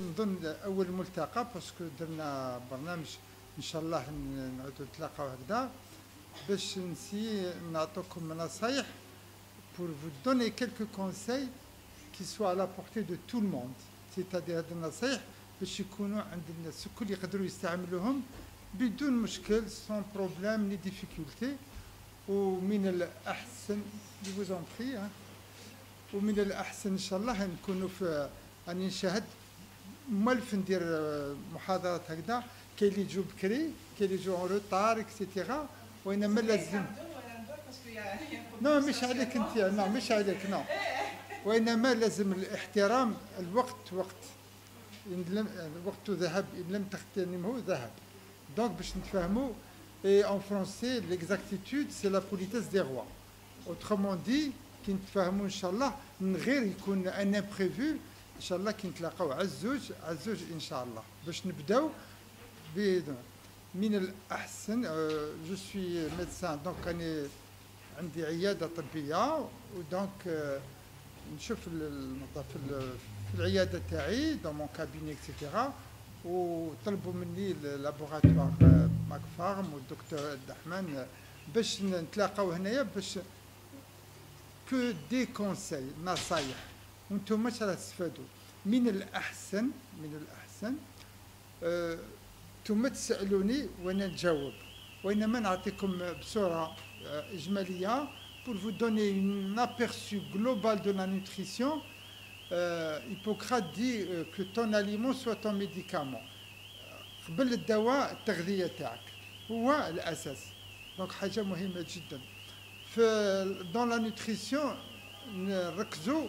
نظن أول ملتقى باسكو درنا برنامج إن شاء الله ن- نعودوا نتلاقاو هكذا. باش نسي نعطوكم نصايح pour vous donner quelques conseils qui soient à la portée de tout le monde. C'est-à-dire هاد النصايح باش يكونوا عند الناس الكل يقدروا يستعملوهم بدون مشكل sans problème ni difficulté. ومن hein. ومن الأحسن إن شاء الله نكونوا في أني نشاهد ملف ندير آه، محاضرات هكذا. كاين اللي يجوا بكري كاين اللي يجوا اون روتار اكسيتيرا وانما لازم نو مش عليك أنت نو مش عليك نو وانما لازم الاحترام الوقت وقت. إن لم الوقت ذهب إن لم تغتنمه ذهب. دونك باش نتفاهموا et en français l'exactitude c'est la politesse des rois. Autrement dit كي نتفاهموا إن شاء الله من غير يكون ان امبريفو إن شاء الله كي نتلاقاو على الزوج على الزوج إن شاء الله. باش نبداو من الأحسن جو سوي ميدسان دونك راني عندي عيادة طبية ودونك آه، نشوف في ال- في العيادة تاعي دون مون كابيني اكسيتيرا وطلبوا مني اللابوراتوار ماك فارم والدكتور الدحمان آه، باش نتلاقاو هنايا باش كو دي كونساي نصايح. وأنتم مش تستفادوا من الأحسن من الأحسن أنتم تسألوني وأنا نجاوب وإنما نعطيكم بصورة آه، إجمالية pour vous donner un aperçu global de la nutrition. euh, Hippocrate dit euh, que ton aliment soit ton médicament. قبل الدواء التغذية تاعك هو الأساس. دونك حاجة مهمة جدا. في دون لا نوتريسيون نركزوا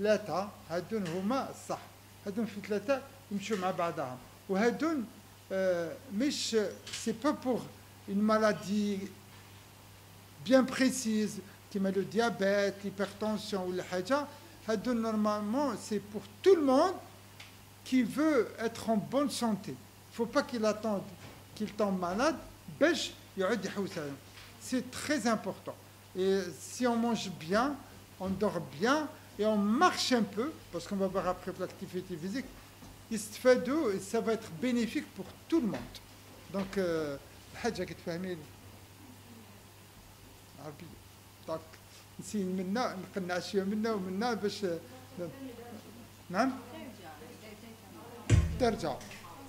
ثلاثة هادون هما الصح هادون في ثلاثة يمشوا مع بعضهم وهادون آه، مش سي با بور une maladie bien précise كيما لو diabète l'hypertension ولا حاجة هادون normalement c'est pour tout le monde qui veut être en bonne santé il faut pas qu'il attende qu'il tombe malade باش يعود يحوس عليهم c'est très important et si on mange bien on dort bien et on marche un peu parce qu'on va voir après l'activité physique et ça va être bénéfique pour tout le monde. Donc الحاجة كتفهمين عربي دونك نسين منا نقنع شوية منا ومنا باش نعم ترجع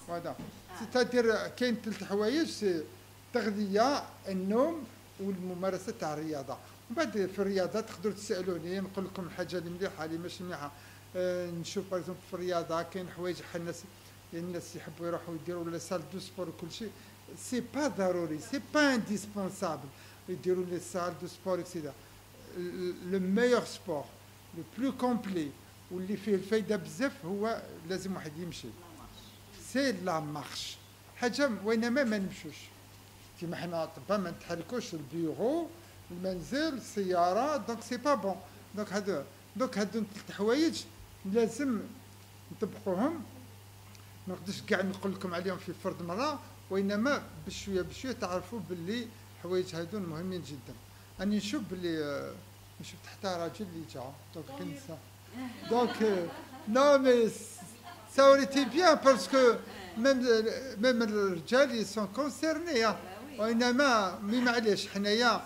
هذا ستادير كاين ثلاث حوايج التغذيه النوم والممارسه تاع الرياضه ومن بعد في الرياضه تقدروا تسألوني نقول لكم الحاجة اللي مليحة اللي ماشي مليحة. آه، نشوف باغ في الرياضة كاين حوايج الناس الناس يحبوا يروحوا يديروا لا سال دو سبور وكل شيء. سي با ضروري سي با انديسبونسابل يديروا لي سال دو سبور اكسيدا لو ميور سبور لو بلو كومبلي واللي فيه الفايدة بزاف هو لازم واحد يمشي. سي لا مارش حاجة وينما ما نمشوش. كيما حنا طبعا ما نتحركوش البيرو المنزل السياره دونك سي با بون. دونك هادو دونك هادو ثلاث حوايج لازم نطبقوهم. ما نقدرش كاع نقول لكم عليهم في فرد مرة وإنما بشوية بشوية تعرفوا باللي الحوايج هادون مهمين جدا. أني نشوف باللي آه، نشوف تحت راجل اللي جا. دونك كنسى دونك آه، نو مي ça aurait été bien parce que même même الرجال ils sont concernés hein. وإنما مي معليش حنايا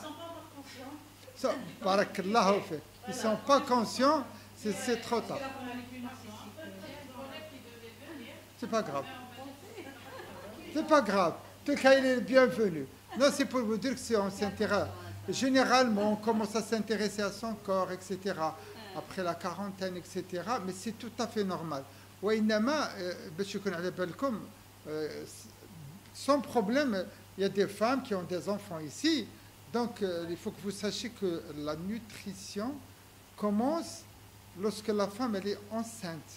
So- بارك الله فيك ils sont pas conscients c'est c'est trop tard c'est pas grave C'est pas grave. Tout cas, il est le bienvenu. Non, c'est pour vous dire que si on s'intéresse. Généralement, on commence à s'intéresser à son corps, etc. Après la quarantaine, etc. Mais c'est tout à fait normal. وإنما euh, باش يكون على بالكم euh, sans problème, il y a des femmes qui ont des enfants ici. Donc, euh, il faut que vous sachiez que la nutrition commence lorsque la femme elle est enceinte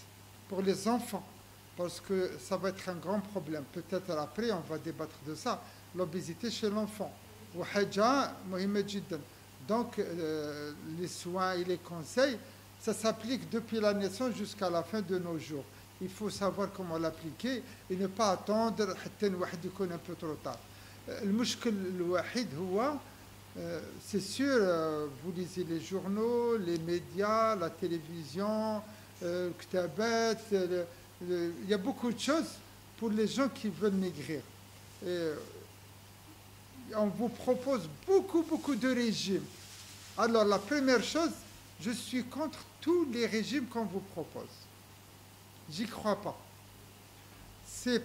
pour les enfants. Parce que ça va être un grand problème. Peut-être après, on va débattre de ça. L'obésité chez l'enfant. وحاجة مهمة جدا. Donc, euh, les soins et les conseils, ça s'applique depuis la naissance jusqu'à la fin de nos jours. Il faut savoir comment l'appliquer et ne pas attendre حتى الواحد يكون un peu trop tard. Euh, المشكل الوحيد هو euh, c'est sûr, euh, vous lisez les journaux, les médias, la télévision, euh, le ktabat, le- il y a beaucoup de choses pour les gens qui veulent maigrir. Euh, on vous propose beaucoup, beaucoup de régimes. Alors, la première chose, je suis contre tous les régimes qu'on vous propose. J'y crois pas. C'est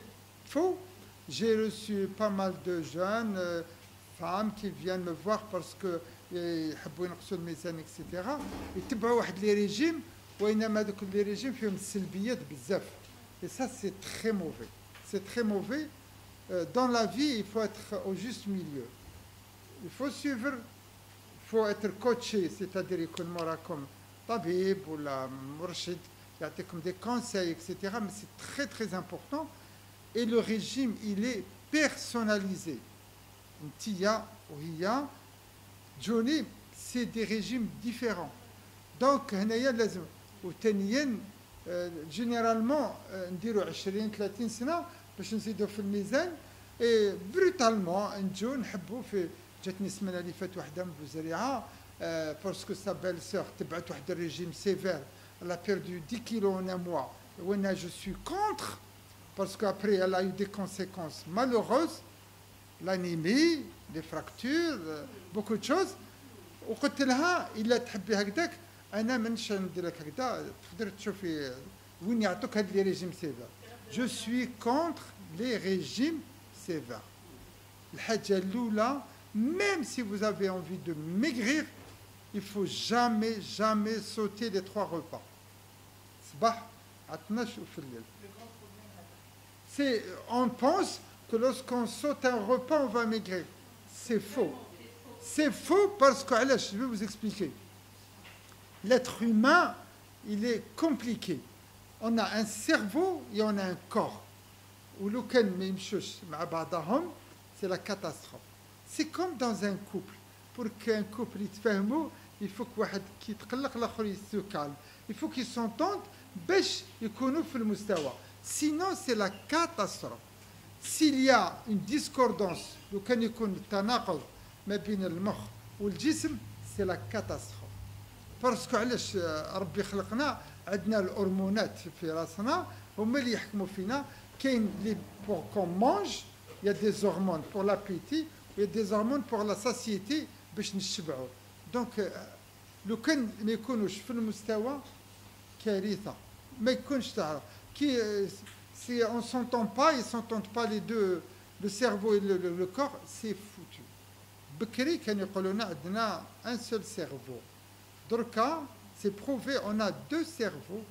faux. J'ai reçu pas mal de jeunes euh, femmes qui viennent me voir parce que يحبوا ينقصوا الميزان etc. يتبعوا واحد لي ريجيم وانما هذوك لي ريجيم فيهم السلبيات بزاف. Et ça c'est très mauvais. C'est très mauvais. Euh, Dans la vie, il faut être au juste milieu. Il faut suivre, il faut être coaché, c'est-à-dire يكون موراكم طبيب ولا مرشد يعطيكم des conseils, etc. Mais c'est très très important. Et le régime, il est personnalisé. Ntiya ou Hiya, Johnny, c'est des régimes différents. Donc, هنايا لازم وثانيا آه، جينيرالمون آه، نديروا 20 30 سنه باش نزيدوا في الميزان اي بروتالمون نجو نحبوا في جاتني السمانه اللي فاتت واحده من بوزريعه آه، باسكو سا بيل سور تبعت واحد الريجيم سيفير لا بيردو 10 كيلو ان موا وانا جو سوي كونتر parce qu'après, elle a eu des conséquences malheureuses, l'anémie, les fractures, euh, beaucoup de choses. وقلت لها الا تحبي هكذاك انا منش ندير لك هكذا تقدر تشوفي وين يعطوك هاد لي ريجيم سيفير جو سوي كونتر لي ريجيم سيفير الحاجه الاولى même si vous avez envie de maigrir il faut jamais jamais sauter les trois repas صباح على 12 وفي الليل C'est, on pense que lorsqu'on saute un repas, on va maigrir. C'est faux. C'est faux parce que, je vais vous expliquer. L'être humain, il est compliqué. On a un cerveau et on a un corps. C'est la catastrophe. C'est comme dans un couple. Pour qu'un couple il faut qu'il se calme. Il faut qu'ils s'entendent. Sinon, c'est la catastrophe. S'il y a une discordance, لو كان يكون التناقض ما بين المخ والجسم, c'est la catastrophe. باسكو علاش ربي خلقنا عندنا الهرمونات في راسنا هما اللي يحكموا فينا كاين لي بور كون مانج يا دي هرمون بور لابيتي ويا دي هرمون بور لا ساسيتي باش نشبعوا دونك لو كان ما يكونوش في المستوى كارثه ما يكونش تعرف كي si on ne s'entend pas, ils ne s'entendent pas les deux, le cerveau et le, corps, c'est foutu. Bekri, on a un seul cerveau. Dorka, c'est prouvé, on a deux cerveaux,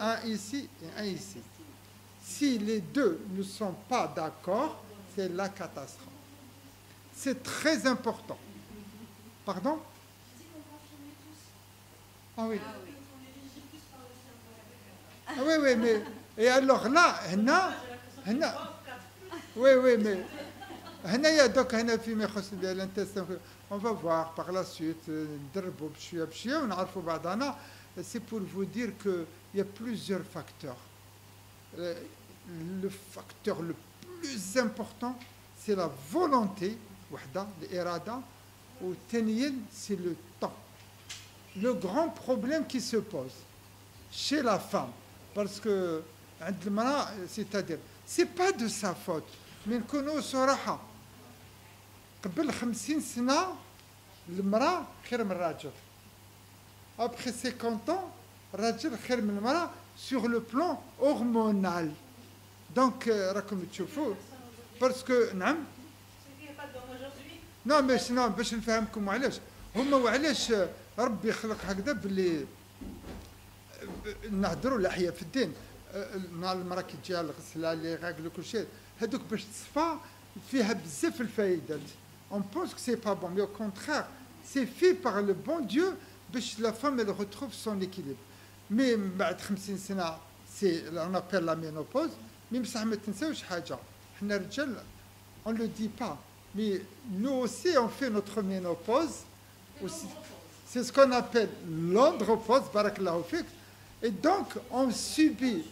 un ici et un ici. Si les deux ne sont pas d'accord, c'est la catastrophe. C'est très important. Pardon? Ah oui. Ah oui, oui mais et alors là هنا هنا oui oui mais هنايا دوك هنا فيما يخص الانتستين on va voir par la suite euh, ندربوا بشويه بشويه ونعرفوا بعضنا c'est pour vous dire que il y a plusieurs facteurs Euh, le facteur le plus important c'est la volonté وحده الإرادة وثانيا c'est le temps le grand problème qui se pose chez la femme parce que عند المرأة سيتادير سي با دو سا فوت مي نكونوا صراحة. قبل خمسين سنة المرأة خير من الراجل ابخي سيكونطون الراجل خير من المرأة سوغ لو بلون هرمونال دونك راكم تشوفوا. باسكو نعم. نو مي سينو باش نفهمكم علاش؟ هما وعلاش ربي خلق هكذا باللي آه، نهضروا الأحياء في الدين؟ مع المراه كي تجيها الغسله اللي غاكل كل شيء هذوك باش تصفى فيها بزاف الفائدات اون بونس كو سي با بون مي او كونترير سي في بار لو بون ديو باش لا فام elle retrouve son équilibre مي من بعد 50 سنه سي اون ابيل لا مينوبوز مي بصح ما تنساوش حاجه حنا الرجال اون لو دي با مي نو اوسي اون في نوتر مينوبوز aussi c'est ce qu'on appelle l'andropause بارك الله فيك et donc on subit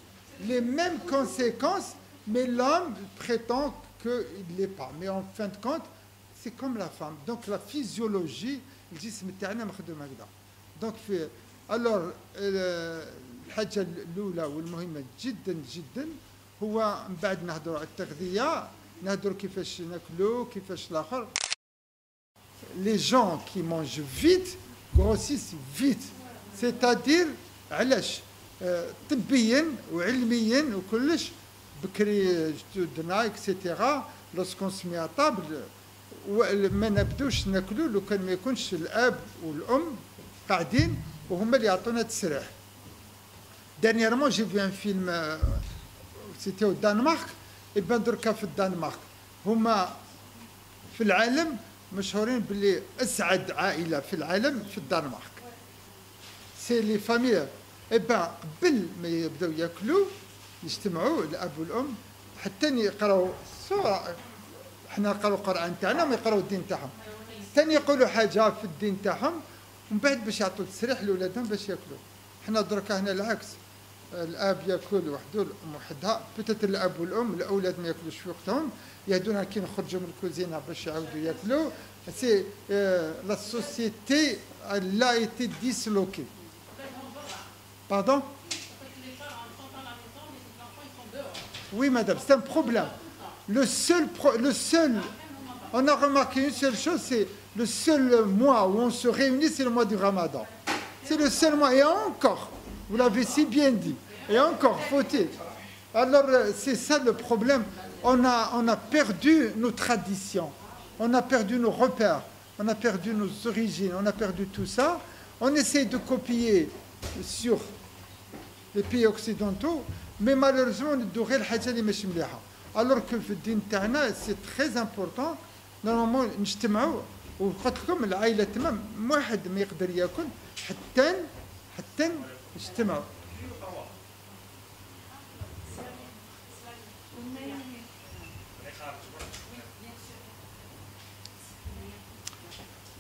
les mêmes conséquences mais l'homme prétend qu'il ne l'est pas mais en fin de compte c'est comme la femme donc la physiologie الجسم تاعنا مخدوم هكذا دونك في الور الحاجه الاولى والمهمه جدا جدا هو من بعد نهضروا على التغذيه نهضروا كيفاش ناكلوا كيفاش الاخر les gens qui mangent vite grossissent vite c'est-à-dire علاش آه، طبيا وعلميا وكلش بكري جدودنا اكسيتيرا لوسكون سمي طابل ما نبدوش ناكلوا لو كان ما يكونش الأب والأم قاعدين وهما اللي يعطونا تسريح دانييرمون جي في ان فيلم سيتي أو دنمارك يبان دركا في الدنمارك. هما في العالم مشهورين باللي أسعد عائلة في العالم في الدنمارك. سي لي فامي ايبان قبل ما يبداو يأكلوا يجتمعوا الاب والأم حتى يقراو سورة حنا نقراو القرآن تاعنا ما يقراو الدين تاعهم. ثاني يقولوا حاجة في الدين تاعهم ومن بعد باش يعطوا تسريح لاولادهم باش يأكلوا. حنا دركا هنا العكس. الأب يأكل وحده الأم وحدها. بتت الأب والأم الأولاد ما يأكلوش في وقتهم. يهدونا كي نخرجوا من الكوزينة باش يعاودوا يأكلوا. سي لا سوسيتي لا ايتي ديسلوكي Pardon Oui, madame, c'est un problème. Le seul, le seul, on a remarqué une seule chose, c'est le seul mois où on se réunit, c'est le mois du ramadan. C'est le seul mois. Et encore, vous l'avez si bien dit. Et encore, faut-il. Alors, euh, c'est ça le problème. On a, on a perdu nos traditions. On a perdu nos repères. On a perdu nos origines. On a perdu tout ça. On essaie de copier sur les pays occidentaux mais malheureusement ندوغي الحاجة اللي ماشي مليحه الوغ كو في الدين تاعنا سي تري امبورطون نورمالمون نجتمعوا وقلت لكم العائله تمام واحد ما يقدر ياكل حتى حتى نجتمعوا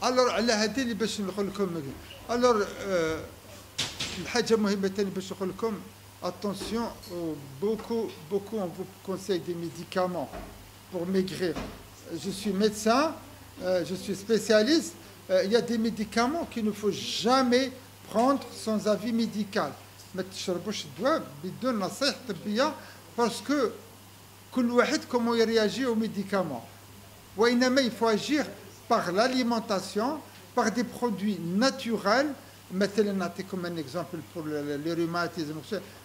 الوغ على هذه اللي باش نقول لكم الوغ الحاجه مهمه ثاني باش نقول لكم attention, euh, beaucoup, beaucoup on vous conseille des médicaments pour maigrir. Je suis médecin, euh, je suis spécialiste. Euh, il y a des médicaments qu'il ne faut jamais prendre sans avis médical. ما تشربوش الدواء بدون نصيحة طبية باسكو كل واحد comment il réagit aux médicaments. وإنما il faut agir par l'alimentation, par des produits naturels مثلا نعطيكم ان اكزامبل بور لي روماتيزم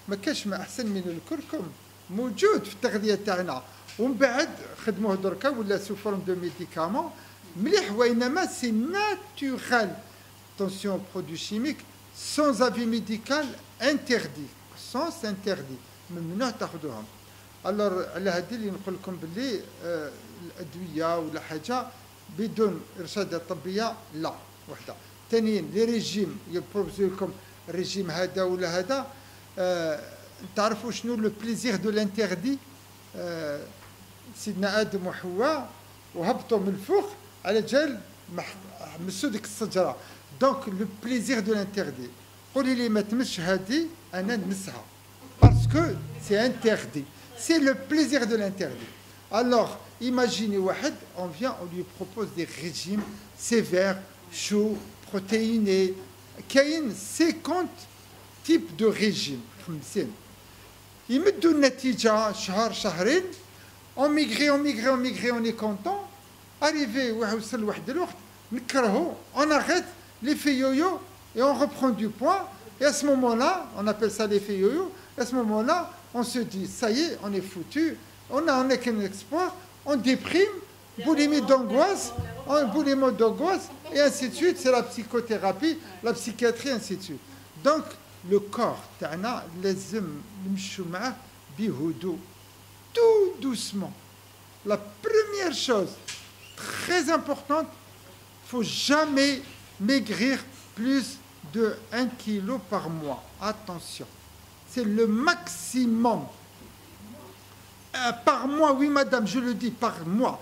ما كاش ما أحسن من الكركم. موجود في التغذية تاعنا. ومن بعد خدموه دركا ولا سو فورم دو ميديكامون مليح وإنما سي ناتورال attention برودوي شيميك سون افي ميديكال انتردي سونس انتردي ممنوع تاخذوهم الور على هذه اللي نقول لكم باللي آه الأدوية ولا حاجة بدون ارشادات طبيه لا. وحدة. ثانيا لي ريجيم يبروبوزو لكم الريجيم هذا ولا هذا. آه تعرفوا شنو لو بليزير دو لانتردي آه سيدنا آدم وحواء وهبطوا من الفوق على جال مسوا ديك الشجرة. دونك لو بليزير دو لانتردي قولي لي ما تمش هذه أنا نمسها. باسكو سي انتردي سي لو بليزير دو لانتردي alors imaginez واحد on vient on lui propose des régimes sévères chauds protéinés كاين 50 تيب دو ريجيم 50 يمدوا النتيجه شهر شهرين اون ميغري اون ميغري اون ميغري اون اي كونتون اريفي وصل واحد الوقت نكرهو اون اريت لي في يويو et on reprend du poids et à ce moment-là on appelle ça l'effet yo-yo à ce moment-là on se dit ça y est on est foutu on a on n'a qu'un espoir on déprime, boulimie d'angoisse, en boulimie d'angoisse, et ainsi de suite. C'est la psychothérapie, la psychiatrie, ainsi de suite. Donc, le corps, tana, tout doucement. La première chose, très importante, faut jamais maigrir plus de 1 kg par mois. Attention, c'est le maximum. Euh, par mois, oui madame, je le dis, par mois.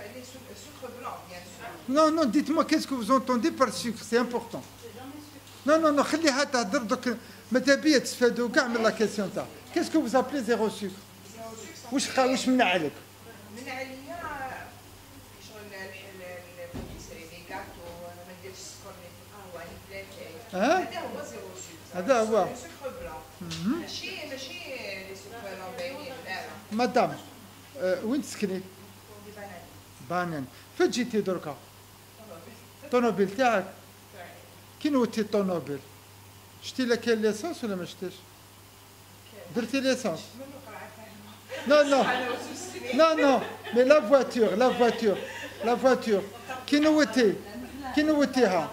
اللي سك- سكر بلون بيان سور Non, non, dites-moi qu'est-ce que vous entendez par sucre, c'est important. Non, non, non, خليها تهضر دوك ماذا بيا تستفادوا كاع من لا كيسيون تاع. Qu'est-ce que vous appelez zéro sucre زيرو سكر واش خا واش منع عليك من عليا شغل البروفيسوري لي كاتو ما نديرش السكر اللي في القهوه ني بلاتاي ها؟ هذا هو زيرو سكر هذا هو. سكر بلون ماشي ماشي لي سكر لونبينين لا لا مدام آه، وين تسكني؟ دي بنان بانان فين جيتي دركا؟ الطوموبيل تاعك كي نوتي الطوموبيل شتي لك ليسونس ولا ما شتيش؟ درتي ليسونس؟ منو قرعه فاهمه Non, non. Non, non. Mais la voiture, la voiture, la voiture. Qui nous était Qui nous était ha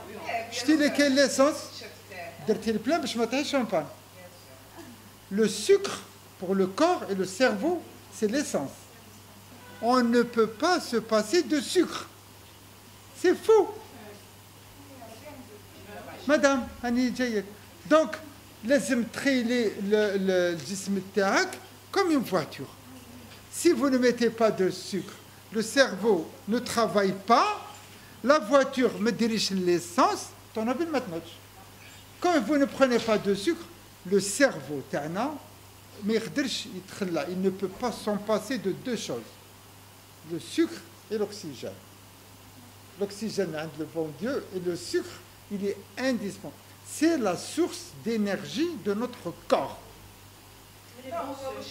شتي لي كاين ليسونس شفت درتي البلان باش ما تعيش شامبان Le sucre pour le corps et le cerveau, c'est l'essence. on ne peut pas se passer de sucre. C'est faux. Madame, donc, laissez-moi trailer le jism comme une voiture. Si vous ne mettez pas de sucre, le cerveau ne travaille pas, la voiture me dirige l'essence, ton abil maintenant. Quand vous ne prenez pas de sucre, le cerveau, il ne peut pas s'en passer de deux choses Le sucre et l'oxygène. L'oxygène عند le bon Dieu et le sucre, il est indispensable. C'est la source d'énergie de notre corps. لا هو واش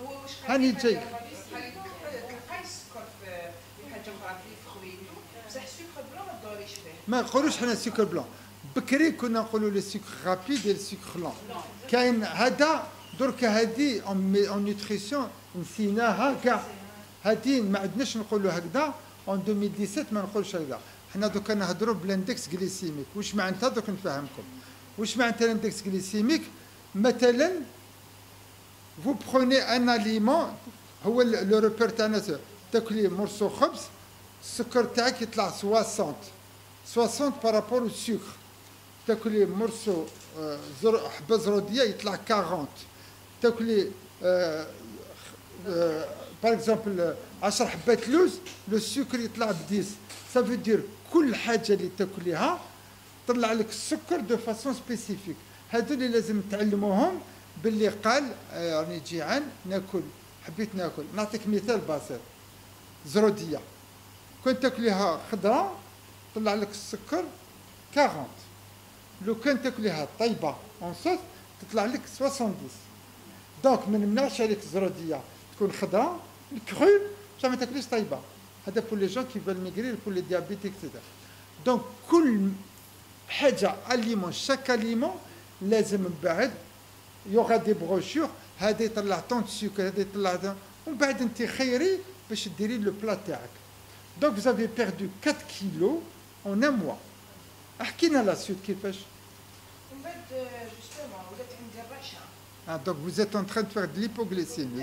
هو واش هاني جاي. تلقاي السكر في في حاجه اخرى في فخويتو بصح السكر بلون ما تدوريش فيه ما نقولوش حنا سكر بلون بكري كنا نقولوا لي سكر رابيد et السكر لون كاين هذا درك هذه اون نيوتريسيون نسيناها كاع هذه ما عندناش نقولوا هكذا اون 2017 ما نقولش هكذا. حنا دوكا نهضروا بالاندكس جليسيميك واش معناتها دوك نفهمكم. واش معناتها الاندكس جليسيميك مثلا vous prenez un aliment هو لو روبير تاعنا تاكلي مرسو خبز السكر تاعك يطلع 60 60 بارابور السكر تاكلي مرسو زر- حبة زرودية يطلع 40 تاكلي باغ اكزومبل 10 حبات لوز لو سكر يطلع ب 10 سا فو دير كل حاجة اللي تاكليها طلع لك السكر دو فاسون سبيسيفيك هادو اللي لازم تعلموهم باللي قال آه، راني جيعان ناكل حبيت ناكل. نعطيك مثال بسيط. زرودية. كنت تاكليها خضراء طلع لك السكر 40 لو كان تاكليها طيبة اون تطلع لك 70 دونك ما نمنعش عليك الزروديه تكون خضراء الكرو بصح ما تاكليش طيبه هذا بور لي جون كي فال ميغرير بور لي ديابيتيك اكسيتيرا دونك كل حاجه اليمون شاك اليمون لازم من بعد يوغا دي بروشور هذا يطلع طون سكر هذا يطلع ده ومن بعد انت خيري باش ديري لو بلا تاعك دونك vous avez perdu 4 kilos en un mois احكينا لا سويت كيفاش ومن بعد جوستومون ولات عندي الرشا Ah, donc vous êtes en train de faire de l'hypoglycémie.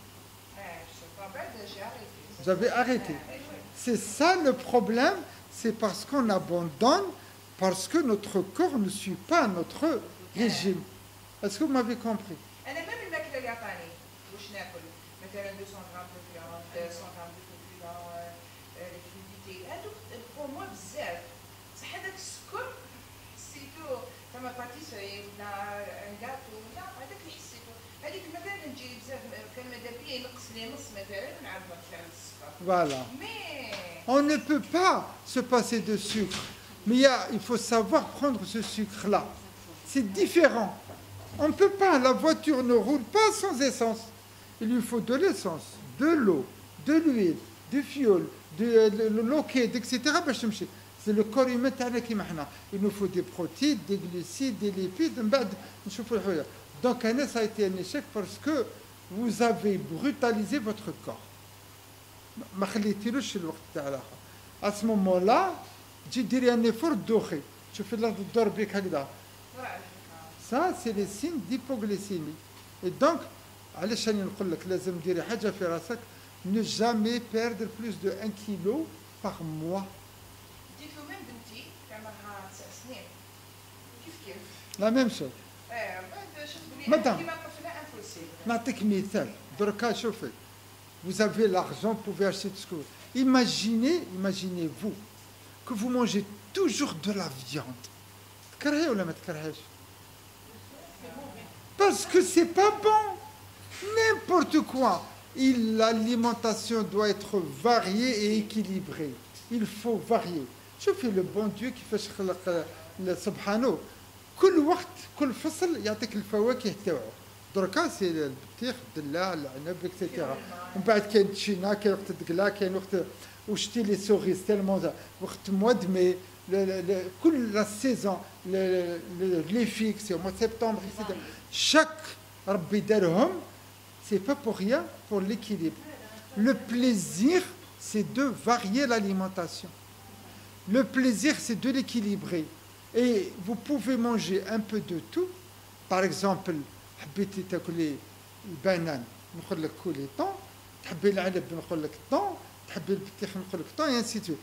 Vous avez arrêté. C'est ça le problème c'est parce qu'on abandonne, parce que notre corps ne suit pas notre régime. Est-ce que vous m'avez compris? Voilà. On ne peut pas se passer de sucre. Mais il, faut savoir prendre ce sucre-là. C'est différent. On ne peut pas, la voiture ne roule pas sans essence. Il lui faut de l'essence, de l'eau, de l'huile, du fioul, de euh, l'ocade, etc. Bah, c'est le corps humain qui Il nous faut des protéines, des glucides, des lipides. Donc, ça a été un échec parce que vous avez brutalisé votre corps. ما خليتيلوش الوقت تاع الآخر. ا سو مومون لا تجي ديري ان ايفور دوخي. تشوفي الأرض تدور بك هكذا. سا سي لي سين ديبوغليسيمي دونك علاش راني نقول لك لازم ديري حاجة في راسك؟ Ne jamais perdre plus de 1 kilo par mois. جيت له ميم بنتي عمرها تسع سنين كيف كيف آه بعد شفت بلي مدام. نعطيك مثال دركا شوفي vous avez l'argent vous pouvez acheter tout ce que vous imaginez imaginez vous que vous mangez toujours de la viande تكرهي ولا ما تكرهيش parce que c'est pas bon n'importe quoi Il- l'alimentation doit être variée et équilibrée il faut varier شوفي le bon Dieu كيفاش خلق ال- سبحانه كل وقت كل فصل يعطيك الفواكه تاعو دركا سي البطيخ الدلاع العنب اكسيتيرا ومن بعد كاين التشينا كاين وقت الدقلا كاين وقت وشتي لي سوريس تالمون وقت موا دو مي le- le- le- كل لا سيزون لي فيك سي موا سبتمبر اكسيتيرا chaque ربي دارهم c'est pas pour rien pour l'équilibre le plaisir c'est de varier l'alimentation le plaisir, c'est de l'équilibrer. Et vous pouvez manger un peu de tout. Par exemple, حبيتي تاكلي البنان نقول لك كولي طون تحبي العنب نقول لك طون تحبي البطيخ نقول لك طون et ainsi de suite.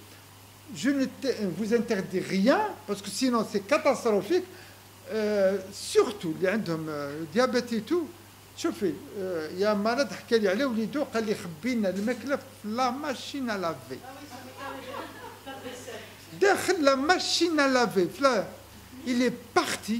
Je ne te- vous interdis rien parce que sinon c'est catastrophique. Euh, surtout اللي عندهم euh, diabète et tout شوفي euh, يا مرض حكى لي عليه وليدو قال لي خبي لنا الماكله في لا ماشين لافي داخل لا ماشين لافي فلا il est parti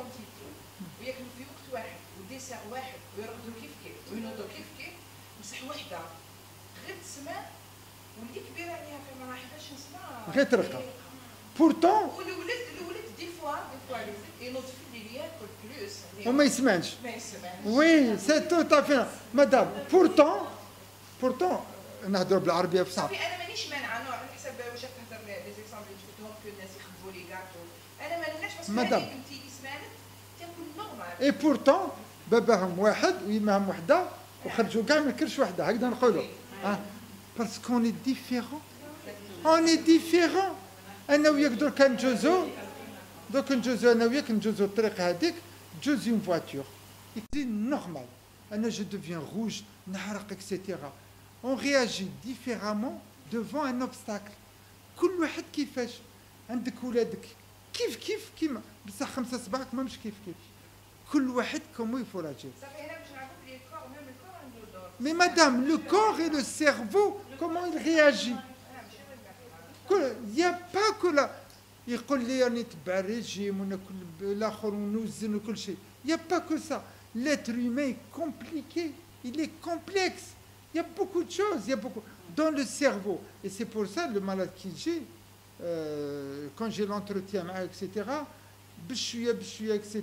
واحد ويرقدوا كيف كيف وينوضوا كيف كيف بصح وحده غير تسمع واللي كبيره عليها فما ما حباش نسمع غير ترقى. بورتون والولد الولد دي فوا دي فوا الولد ينوض في الليل ياكل بلوس وما يسمعش ما يسمعش Oui, c'est tout à fait. Madame, pourtant, pourtant, نهضر بالعربية بصح. صافي أنا مانيش مانعة نوع على حسب واش تهضر لي زيكزامبل اللي جبتهم كو الناس يخبوا لي كاطو أنا ما نعناش باسكو مدام. اللي سمعت تاكل نورمال Et pourtant, باباهم واحد ويماهم وحدة وخرجوا كاع من الكرش وحدة هكذا نقولوا. أه. باسكو اوني ديفيرون اوني ديفيرون أنا وياك درك نجوزو درك نجوزو أنا وياك نجوزو الطريق هذيك. جوز اون فواتور سي نورمال أنا جو دوفيان روج نحرق اكسيتيرا اون رياجي ديفيرامون دوفون ان اوبستاكل كل واحد كيفاش؟ عندك ولادك. كيف كيف كيما؟ بصح خمسة صباعك ما مش كيف كيف. كل واحد كومو يفو راجل صافي هنا باش نعرفوا بلي الكور ميم الكور عنده دور Mais madame, le corps et le cerveau, comment il réagit انا ماشي غير الماكله كل- Il n'y a pas que là. يقول لي راني نتبع الريجيم وناكل الاخر ونوزن وكل شيء. Il n'y a pas que ça. L'être humain est compliqué. Il est complexe. Il y a beaucoup de choses. Il y a beaucoup dans le cerveau. Et c'est pour ça le malade qui j'ai, euh, quand j'ai l'entretien معاه etc. بشويه بشويه etc.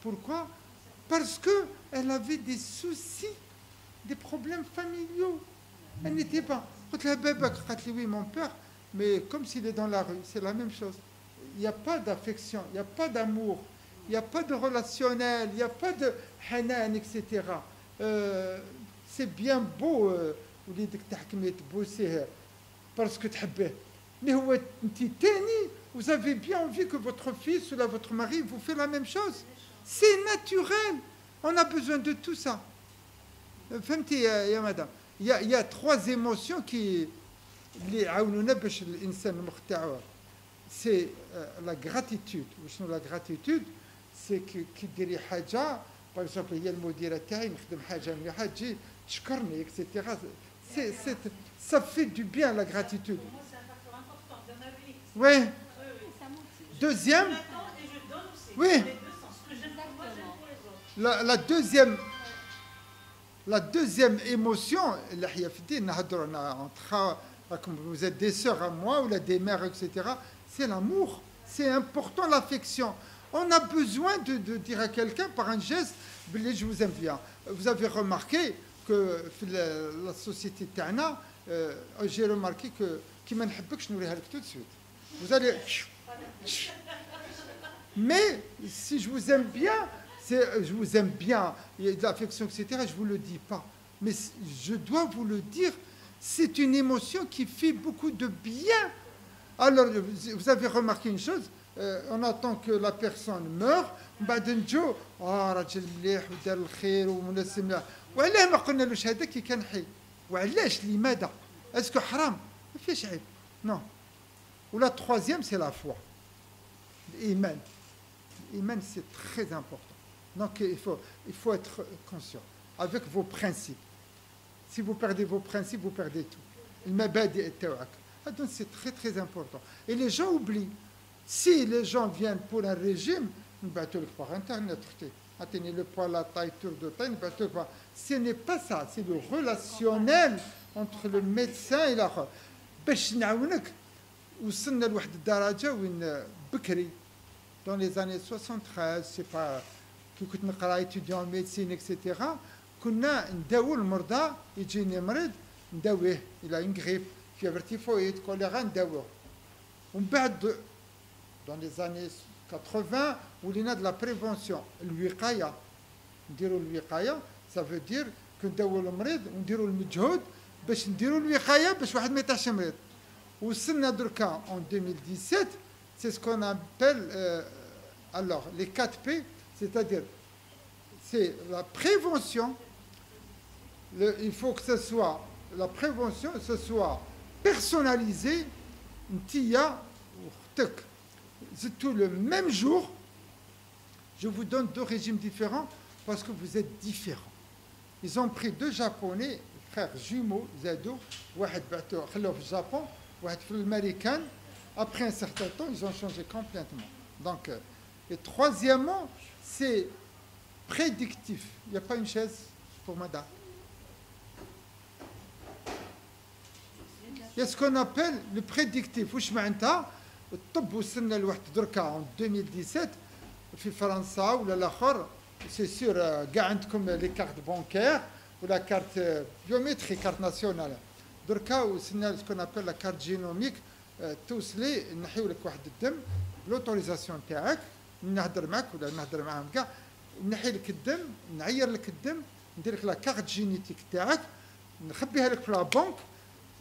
Pourquoi Parce qu'elle avait des soucis, des problèmes familiaux. Elle n'était pas. قلت لها بابك قالت لي oui mon père mais comme s'il est dans la rue c'est la même chose il n'y a pas d'affection il n'y a pas d'amour il n'y a pas de relationnel il n'y a pas de hanan etc euh, c'est bien beau euh, وليدك تحكمي تبوسيه باسكو تحبيه mais هو انت تاني vous avez bien envie que votre fils ou là, votre mari vous fait la même chose c'est naturel. On a besoin de tout ça. Il y, a, il trois émotions qui c'est euh, la gratitude. La gratitude, c'est que par exemple, il y a le mot etc. Ça fait du bien la gratitude. Oui. Deuxième. Oui la, la deuxième la deuxième émotion, bah, vous êtes des sœurs à moi ou des mères, etc., c'est l'amour. C'est important l'affection. On a besoin de, dire à quelqu'un par un geste, je vous aime bien. Vous avez remarqué que la, société Tana, euh, j'ai remarqué que tout de suite. Vous allez. Mais si je vous aime bien, je vous aime bien, il y a de l'affection, etc., je ne vous le dis pas. Mais c- je dois vous le dire, c'est une émotion qui fait beaucoup de bien. Alors, vous vous avez remarqué une chose, euh, on attend que la personne meure, بعد نجو اه راجل مليح ودار الخير ومناسب مليح وعلاه ما قلنا لوش هذا كي كان حي وعلاش لماذا اسكو حرام ما فيش عيب نو ولا troisième c'est la foi l'Iman. L'Iman, c'est très important. Donc, il faut, il faut être conscient avec vos principes. Si vous perdez vos principes, vous perdez tout. المبادئ التوعك. Ah, Donc, c'est très, très important. Et les gens oublient. Si les gens viennent pour un régime, نبعثوا لك par Internet. اختي. أعطيني le poids, la taille, tour de taille, نبعثوا لك par- Ce n'est pas ça. C'est le relationnel entre le médecin et l'autre. باش نعاونك وصلنا لواحد الدرجه وين بكري dans les années 73 c'est pas كي كنت نقرا étudiant en médecine etc كنا نداوي المرضى يجيني مريض نداويه الى une grippe fièvre typhoïde choléra نداويه ومن بعد dans les années 80 ولينا de la prévention الوقايه نديروا الوقايه ça veut dire que نداوي المريض ونديروا المجهود باش نديروا الوقايه باش واحد ما يطيحش مريض وصلنا دركا en 2017 c'est ce qu'on appelle euh, alors les 4 P C'est-à-dire, c'est la prévention. Il faut que ce soit, la prévention, ce soit personnalisé, TIA ou C'est tout le même jour. Je vous donne deux régimes différents parce que vous êtes différents. Ils ont pris deux Japonais, frères jumeaux, Zado, un au Japon, un américain. Après un certain temps, ils ont changé complètement. Donc, euh, et troisièmement, c'est prédictif il n'y a pas une chaise pour madame il y a ce qu'on appelle le prédictif واش معناتها الطب وصلنا لواحد دركا en 2017 في فرنسا ولا الاخر سي سور كاع عندكم لي كارت بانكير ولا كارت بيومتري كارت ناسيونال دركا وصلنا سكون ابل لا كارت جينوميك آه، توصلي نحيو لك واحد الدم بلوتوريزاسيون تاعك نهدر معك ولا نهدر معاهم كاع نحي لك الدم نعير لك الدم ندير لك لاكارت جينيتيك تاعك نخبيها لك في لابونك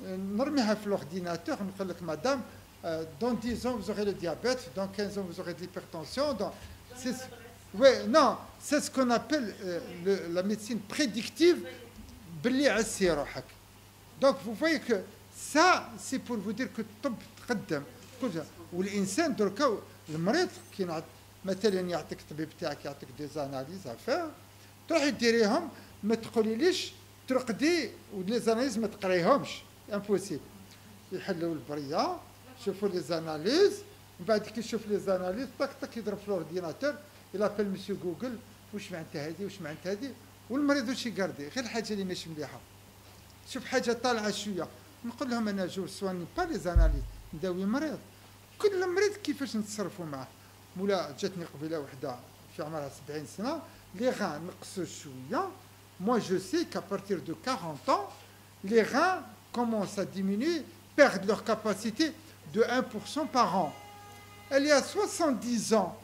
نرميها في لورديناتور نقول لك مدام دون 10 زون vous aurez le دون 15 زون vous aurez de l'hypertension donc c'est oui non c'est ce qu'on appelle euh, la عسي روحك دونك فو فوايك que سي بور فو vous dire الطب تقدم والانسان دركا المريض كي نعطي مثلا يعطيك الطبيب تاعك يعطيك دي زاناليز افير تروحي ديريهم ما تقوليليش ترقدي ولي زاناليز ما تقريهمش. امبوسيبل يحلوا البرية شوفوا لي زاناليز من بعد كي يشوف لي زاناليز طاك طاك يضرب في الاورديناتور يلابيل مسيو جوجل واش معناتها هذه واش معناتها هذه والمريض واش يقردي غير الحاجة اللي ماشي مليحة. شوف حاجة طالعة شوية. نقول لهم أنا جو سواني با لي زاناليز نداوي مريض. كل مريض كيفاش نتصرفوا معاه؟ مولا جاتني قبيله وحده في عمرها 70 سنه لي غان نقصوا شويه moi je sais qu'à partir de 40 ans les reins commencent à diminuer perdent leur capacité de 1% par an elle est à 70 ans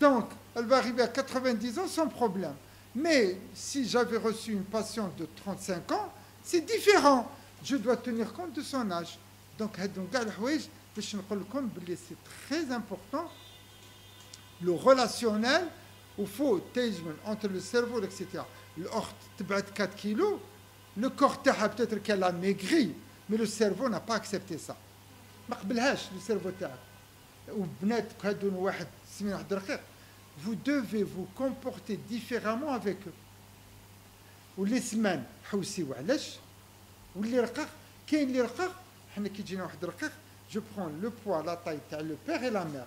donc elle va arriver à 90 ans sans problème mais si j'avais reçu une patiente de 35 ans c'est différent je dois tenir compte de son âge donc هادو كاع الحوايج باش نقول لكم بلي سي très important le relationnel où faut تيجمن entre le cerveau etc الاخت تبعد 4 كيلو le corps تاعها peut-être qu'elle a maigri mais le cerveau n'a pas accepté ça ما قبلهاش le cerveau تاعك وبنات هادو واحد سمين واحد رقيق vous devez vous comporter différemment avec eux واللي سمان حوسيو علاش واللي رقيق كاين اللي رقيق حنا كي يجينا واحد رقيق جو برون لو بوا لا طاي تاع لو بير اي لا مير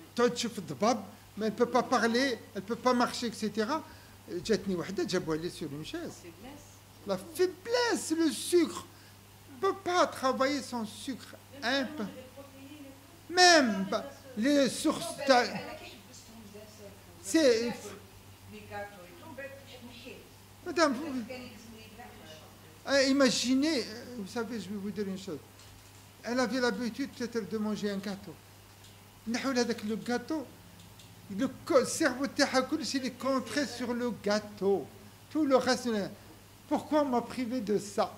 mais elle ne peut pas parler, elle ne peut pas marcher, etc. Jatni Wahda, Jaboali sur une chaise. La faiblesse, le sucre. On ne peut pas travailler sans sucre. Même les sources. C'est. Madame, vous... Ah, imaginez, euh, vous savez, je vais vous dire une chose. Elle avait l'habitude peut-être de manger un gâteau. نحول هذاك le gâteau, le co- cerveau تاعها كلشي il est concentré sur le gâteau. Tout le reste, euh, pourquoi on m'a privé de ça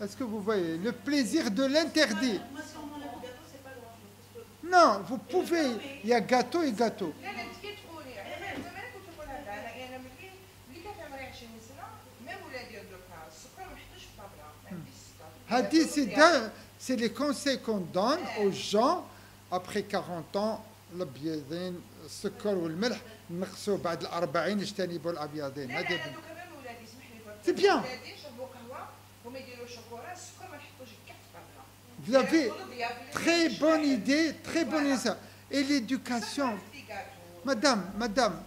Est-ce que vous voyez le plaisir de l'interdit Moi, si on m'enlève le gâteau, c'est pas grand-chose. parce que Non, vous pouvez. Il y a gâteau et gâteau. لا لا انت كي تقولي انا زمان كنت نقول هكا انا انا ملي ملي كانت عمري 20 سنه ميم ولادي دوكا السكر ما نحطوش في الطابله ما عنديش السكر Hadith, c'est d'un- c'est les conseils qu'on donne aux gens après 40 ans الابيضين السكر والملح نقصوا بعد الأربعين اجتنبوا الابيضين لا هذه لا هادو كمان ولادي اسمح لي فرق. C'est bien. ولادي يشربوا قهوه وما يديروش شوكولا السكر ما نحطوش كاع في الطابله Vous avez très bonne idée, très bonne idée ça. Et l'éducation, madame, madame,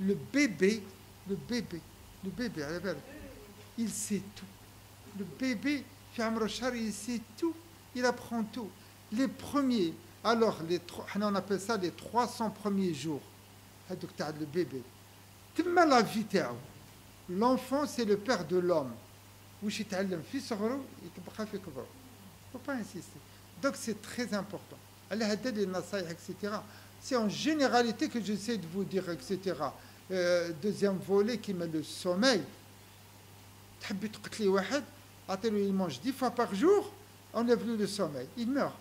le bébé, le bébé, le bébé, à la belle, il sait tout. Le bébé, في عمره شهر, il sait tout. Il apprend tout. Les premiers, alors, on appelle ça les 300 premiers jours. Hein, le bébé. la vie L'enfant, c'est le père de l'homme. Il ne faut pas insister. Donc, c'est très important. etc. C'est en généralité que j'essaie de vous dire, etc. Euh, deuxième volet qui met le sommeil. Il mange dix fois par jour, on a vu le sommeil. Il meurt.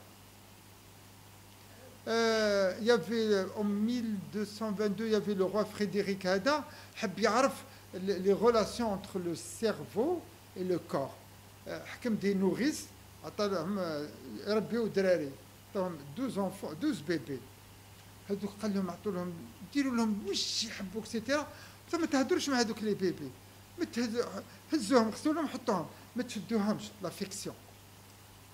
Euh, il y avait en 1222 il y avait le roi Frédéric Hada حب يعرف les les relations entre le cerveau et le corps آه، حكم دي نوريس عطى لهم آه، يربيو دراري عطاهم 12 enfants 12 بيبي هذوك قال لهم عطوا لهم ديروا لهم وش يحبوا اكسيتيرا بصح ما تهدروش مع هذوك لي بيبي ما تهد- هزوهم غسلوا لهم حطوهم ما تشدوهمش لا فيكسيون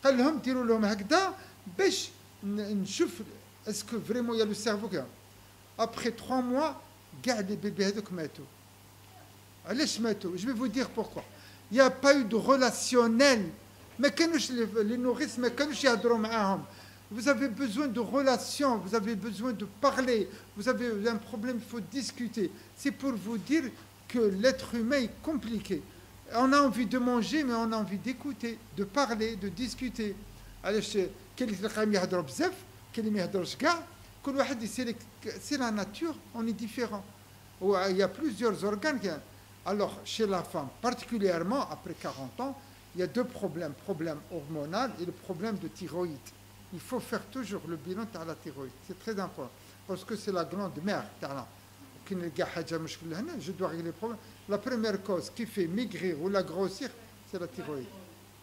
قال لهم ديروا لهم هكذا باش ن- نشوف est-ce que vraiment il y a le cerveau qui Après trois mois, garde les bébés Allez, je vais vous dire pourquoi. Il n'y a pas eu de relationnel. Mais les nourrices, mais vous avez besoin de relations, vous avez besoin de parler, vous avez un problème, il faut discuter. C'est pour vous dire que l'être humain est compliqué. On a envie de manger, mais on a envie d'écouter, de parler, de discuter. Allez, كاين اللي تلقاهم يهضروا بزاف كاين اللي ما يهضروش كاع كل واحد يسير سي لا ناتور on est différent Ou, euh, il y a plusieurs organes. qui- Alors, chez la femme, particulièrement après 40 ans, il y a deux problèmes. Problème hormonal et le problème de thyroïde. il faut faire toujours le bilan de la thyroïde. C'est très important. Parce que c'est la glande mère. تاعنا. كي نلقى حاجة مشكلة هنا, Je dois régler le problème. La première cause qui fait maigrir ou la grossir, c'est la thyroïde.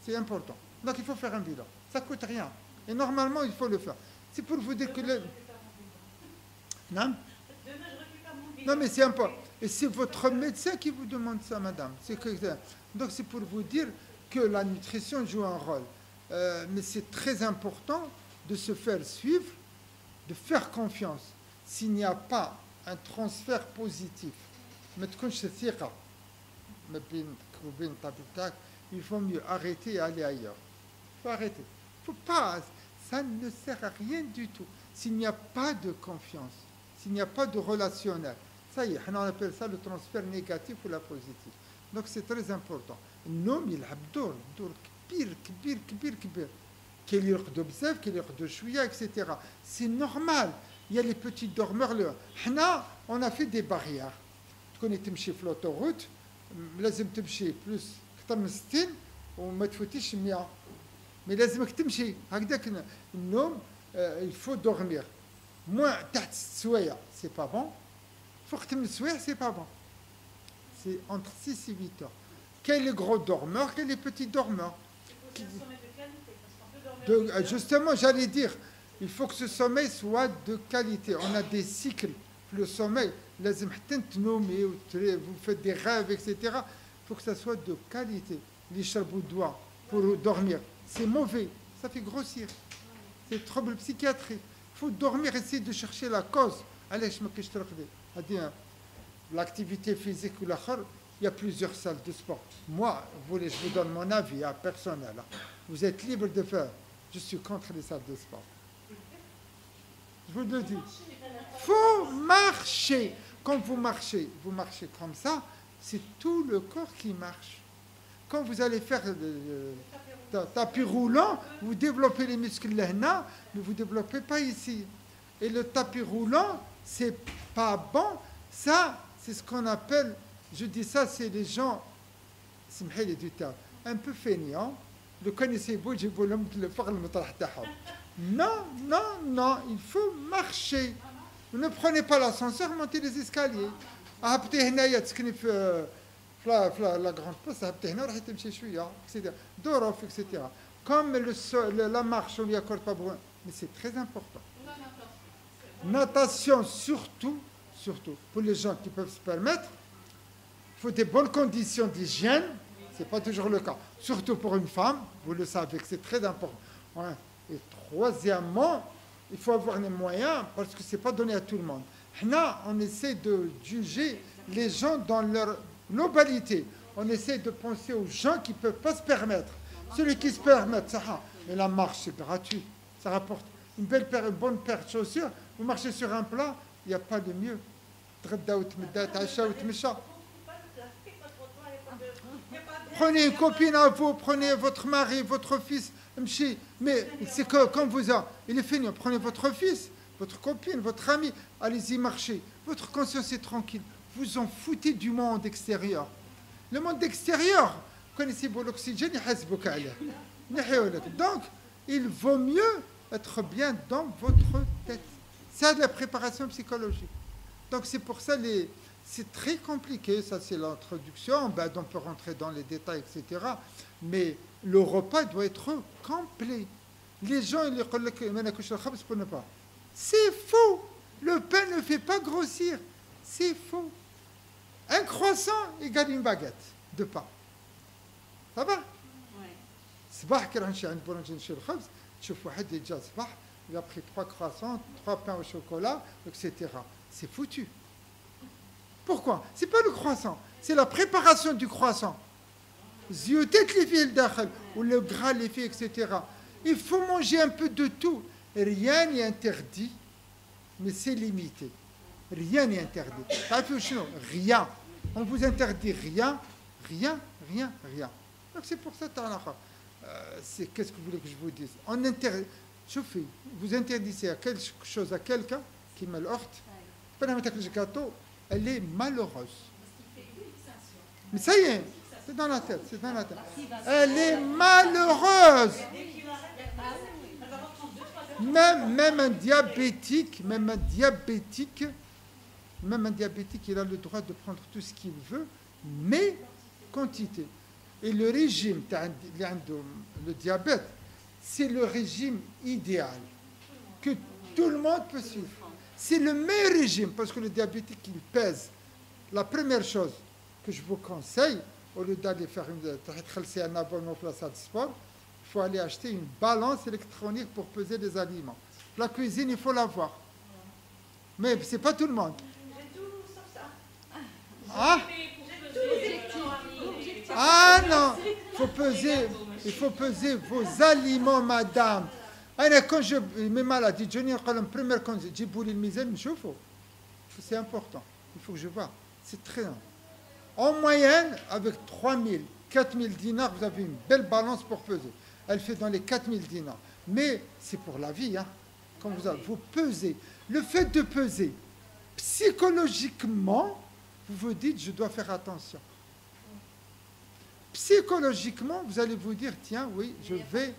C'est important. Donc il faut faire un bilan. Ça coûte rien. Et normalement, il faut le faire. C'est pour vous dire que... Le... Non Non, mais c'est important. Et c'est votre médecin qui vous demande ça, madame. Donc c'est pour vous dire que la nutrition joue un rôle. Euh, mais c'est très important de se faire suivre, de faire confiance. S'il n'y a pas un transfert positif, il faut mieux arrêter et aller ailleurs. Il faut arrêter. Il ne faut pas Ça ne sert à rien du tout. S'il n'y a pas de confiance, s'il n'y a pas de relationnel, ça y est, on appelle ça le transfert négatif ou la positive. Donc c'est très important. النوم يلعب دور دور كبير كبير كبير كبير كاين اللي يرقدوا بزاف كاين اللي يرقدوا شويه اكسيتيرا سي نورمال يا لي بوتي دورمور لو حنا اون ا في دي باريير تكوني تمشي في لوتوروت م- لازم تمشي بلوس اكثر من 60 وما تفوتيش 100 مي لازمك تمشي هكذاك ن- النوم الفو دورمير موان تحت ست سوايع سي با بون فوق 8 سوايع سي با بون سي entre 6 et 8 heures quels les gros dormeurs, quels les petits dormeurs. Il faut aussi un sommeil de qualité, parce qu'on peut dormir. De- bien. euh, justement, j'allais dire, il faut que ce sommeil soit de qualité. On a des cycles. Le sommeil, لازم حتى تنومي وتري- vous faites des rêves, etc. Il faut que ça soit de qualité. Les doigts pour dormir, c'est mauvais, ça fait grossir. C'est trouble psychiatrique. Il faut dormir, essayer de chercher la cause. L'activité physique ou la il y a plusieurs salles de sport. Moi, voulez, je vous donne mon avis à personnel. Hein. Vous êtes libre de faire. Je suis contre les salles de sport. Je vous le dis. Faut marcher. Quand vous marchez, vous marchez comme ça, c'est tout le corps qui marche. Quand vous allez faire euh, tapis roulant, vous développez les muscles là, mais vous ne développez pas ici. Et le tapis roulant, c'est pas bon. Ça, c'est ce qu'on appelle, je dis ça, c'est les gens, un peu fainéants. Le connaissez vous je vous le Non, non, non, il faut marcher. Ne prenez pas l'ascenseur, montez les escaliers. Ah, la, la, la grande place, etc. D'Europe, etc. Comme le, la marche, on n'y accorde pas beaucoup. Mais c'est très important. Natation, surtout, surtout, pour les gens qui peuvent se permettre, il faut des bonnes conditions d'hygiène. Ce n'est pas toujours le cas. Surtout pour une femme, vous le savez que c'est très important. Hein. Et troisièmement, il faut avoir les moyens parce que ce n'est pas donné à tout le monde. Là, on essaie de juger les gens dans leur, globalité. On essaie de penser aux gens qui ne peuvent pas se permettre. Celui qui se permettent, ça Mais la marche, c'est gratuit. Ça rapporte une belle paire, une bonne paire de chaussures. Vous marchez sur un plat, il n'y a pas de mieux. Prenez une copine à vous, prenez votre mari, votre fils. Mais c'est que quand vous a, il est fini, prenez votre fils, votre copine, votre ami, allez-y marcher. Votre conscience est tranquille vous en foutez du monde extérieur. Le monde extérieur, connaissez vous l'oxygène, donc il vaut mieux être bien dans votre tête. Ça, de la préparation psychologique. Donc c'est pour ça les c'est très compliqué, ça c'est l'introduction, ben, on peut rentrer dans les détails, etc. Mais le repas doit être complet. Les gens, ils disent pour ne pas. C'est faux. Le pain ne fait pas grossir. C'est faux Un croissant égale une baguette de pain. Ça va صباح كي راح نمشي عند بولنجي نشري الخبز تشوف واحد اللي جا صباح il a pris trois croissants, trois pains au chocolat, etc. C'est foutu. Pourquoi C'est pas le croissant, c'est la préparation du croissant. زيوتات اللي فيه الداخل ولا gras اللي فيه etc. Il faut manger un peu de tout. Rien n'est interdit, mais c'est limité. rien n'est interdit. Rien. On ne vous interdit rien, rien, rien, rien. Donc c'est pour ça, euh, c'est qu'est-ce que vous voulez que je vous dise? On interdit. vous interdisez à quelque chose à quelqu'un qui me l'horte. Elle est malheureuse. Mais ça y est, c'est dans la tête, c'est dans la tête. Elle est malheureuse. Même, même un diabétique, même un diabétique, même un diabétique, il a le droit de prendre tout ce qu'il veut, mais quantité. Et le régime, le diabète, c'est le régime idéal que tout le monde peut suivre. C'est le meilleur régime parce que le diabétique, il pèse. La première chose que je vous conseille, au lieu d'aller faire une, un abonnement pour la salle de sport, il faut aller acheter une balance électronique pour peser les aliments. La cuisine, il faut l'avoir. Mais c'est pas tout le monde. faut peser, il faut peser vos aliments, madame. أنا quand je mes maladies جوني قال لهم première quand جيبوا لي الميزان نشوفوا c'est important il faut que je vois c'est très bien. en moyenne avec 3000 4000 dinars vous avez une belle balance pour peser elle fait dans les 4000 dinars mais c'est pour la vie hein. quand vous avez, vous pesez le fait de peser psychologiquement vous vous dites je dois faire attention psychologiquement, vous allez vous dire, tiens, oui, je vais...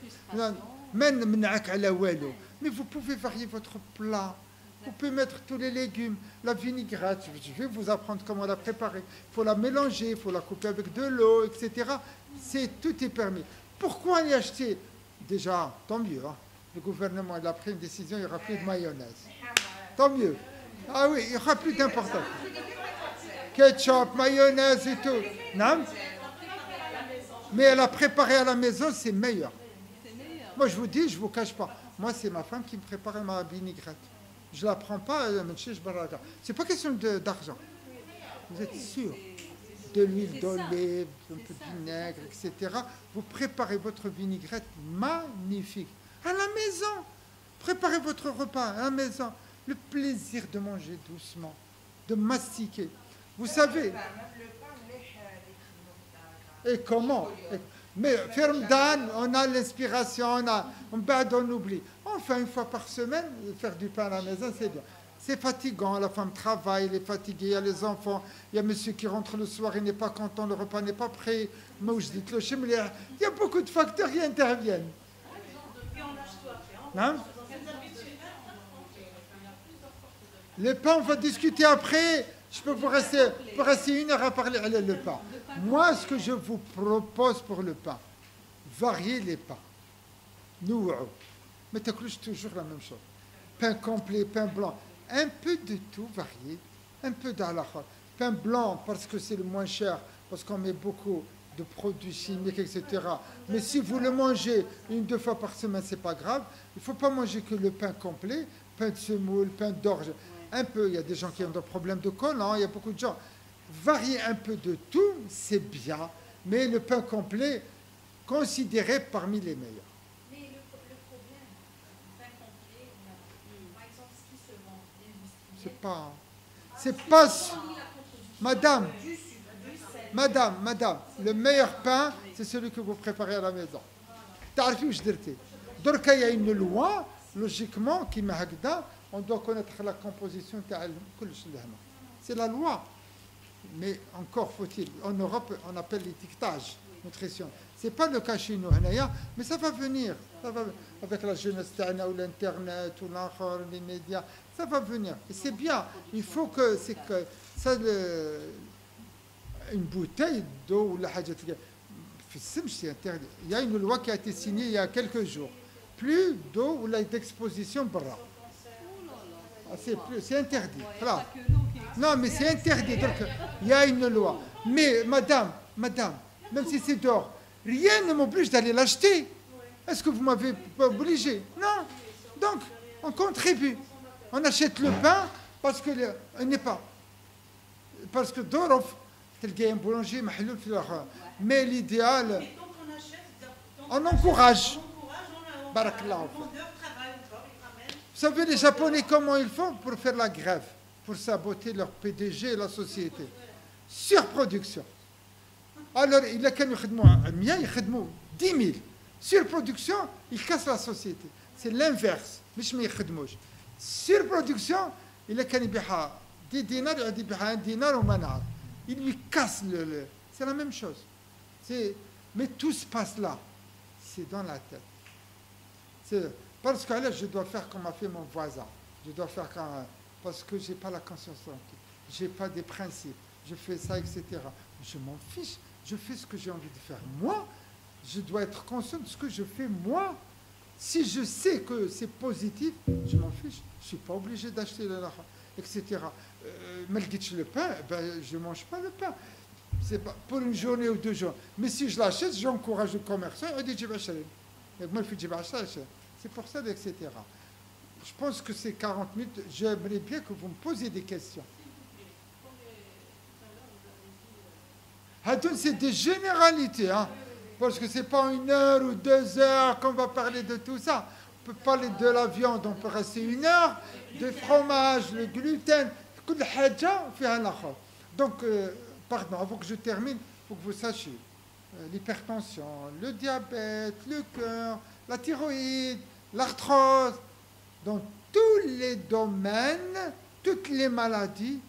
Mais vous pouvez varier votre plat. Vous pouvez mettre tous les légumes, la vinaigrette. Je vais vous apprendre comment la préparer. Il faut la mélanger, il faut la couper avec de l'eau, etc. C'est tout est permis. Pourquoi y acheter? Déjà, tant mieux. hein. Le gouvernement il a pris une décision, il n'y aura plus de mayonnaise. Tant mieux. Ah oui, il n'y aura plus d'importance. Ketchup, mayonnaise et tout. Non? Mais elle a préparé à la maison, c'est meilleur. Moi, je vous dis, je ne vous cache pas. Moi, c'est ma femme qui me préparait ma vinaigrette. Je ne la prends pas, euh. C'est pas question d'argent. Vous êtes sûr? De l'huile d'olive, un peu de vinaigre, etc. Vous préparez votre vinaigrette magnifique. À la maison. Préparez votre repas à la maison. Le plaisir de manger doucement, de mastiquer. Vous savez, Et comment Mais Fermdan, on a l'inspiration, on a, on, bad, on oublie. Enfin, une fois par semaine, faire du pain à la maison, c'est bien. C'est fatigant, la femme travaille, elle est fatiguée, il y a les enfants, il y a monsieur qui rentre le soir, il n'est pas content, le repas n'est pas prêt. Moi, je dis, le il y a beaucoup de facteurs qui interviennent. On. On Hein. Le pain, on va discuter après. Je peux vous rester, une heure à parler allez, le pain. Moi, ce que je vous propose pour le pain, variez les pains. Nous, mais t'accroches toujours la même chose. Pain complet, pain blanc. Un peu de tout varié. Un peu d'alakhar. Pain blanc parce que c'est le moins cher, parce qu'on met beaucoup de produits chimiques, etc. Mais si vous le mangez une, deux fois par semaine, c'est pas grave. Il ne faut pas manger que le pain complet, pain de semoule, pain d'orge Un peu, il y a des gens qui ont des problèmes de colon, il y a beaucoup de gens. Varier un peu de tout, c'est bien, mais le pain complet, considéré parmi les meilleurs. Mais le, le problème, pain complet, on a- par exemple, ce qui se vend, les C'est industriels, pas. C'est pas. on lit la contre-production Madame, du sucre, du sel. madame, madame, le meilleur pain, c'est celui que vous préparez à la maison. تعرفي واش درتي دركا il y a une loi logiquement qui هكذا on doit connaître la composition c'est la loi. Mais encore faut-il en Europe on appelle l'étiquetage nutrition. C'est pas le cas chez nous mais ça va venir. Ça va, avec la jeunesse l'internet ou les médias ça va venir. Et c'est bien. Il faut que c'est que ça une bouteille d'eau ou la c'est il y a une loi qui a été signée il y a quelques jours. Plus d'eau ou d'exposition brave ah, c'est interdit. Voilà. Non, mais c'est interdit. Donc, il y a une loi. Mais, madame, madame, même si c'est d'or, rien ne m'oblige d'aller l'acheter. Est-ce que vous m'avez pas obligé? Non. Donc, on contribue. On achète le pain parce qu'il euh, n'est pas. Parce que Dorof, tel qu'il y a un boulanger, mais euh, l'idéal, on encourage. Barakallahu. Vous savez, les Japonais, comment ils font pour faire la grève, pour saboter leur PDG et la société? Surproduction. Alors, il a qu'à nous 10 000. Surproduction, il casse la société. C'est l'inverse. Surproduction, il a qu'à 10 ah, dinars, ah, un dinar ou manar. Il lui casse le. C'est la même chose. Mais tout se passe là. C'est dans la tête. C'est. Parce que là, je dois faire comme a fait mon voisin. Je dois faire comme... Parce que je n'ai pas la conscience tranquille. Je n'ai pas des principes. Je fais ça, etc. Je m'en fiche. Je fais ce que j'ai envie de faire. Moi, je dois être conscient de ce que je fais moi. Si je sais que c'est positif, je m'en fiche. Je ne suis pas obligé d'acheter le laha, etc. Euh, malgré le pain, ben, je ne mange pas le pain. C'est pas pour une journée ou deux jours. Mais si je l'achète, j'encourage le commerçant. Il dit, je vais acheter. C'est pour ça, etc. Je pense que c'est 40 minutes. J'aimerais bien que vous me posiez des questions. Hadoun, c'est des généralités, hein, parce que ce n'est pas une heure ou deux heures qu'on va parler de tout ça. On peut parler de la viande, on peut rester une heure, du fromage, le gluten, Donc, euh, pardon, avant que je termine, il faut que vous sachiez euh, l'hypertension, le diabète, le cœur, la thyroïde, l'arthrose, dans tous les domaines, toutes les maladies,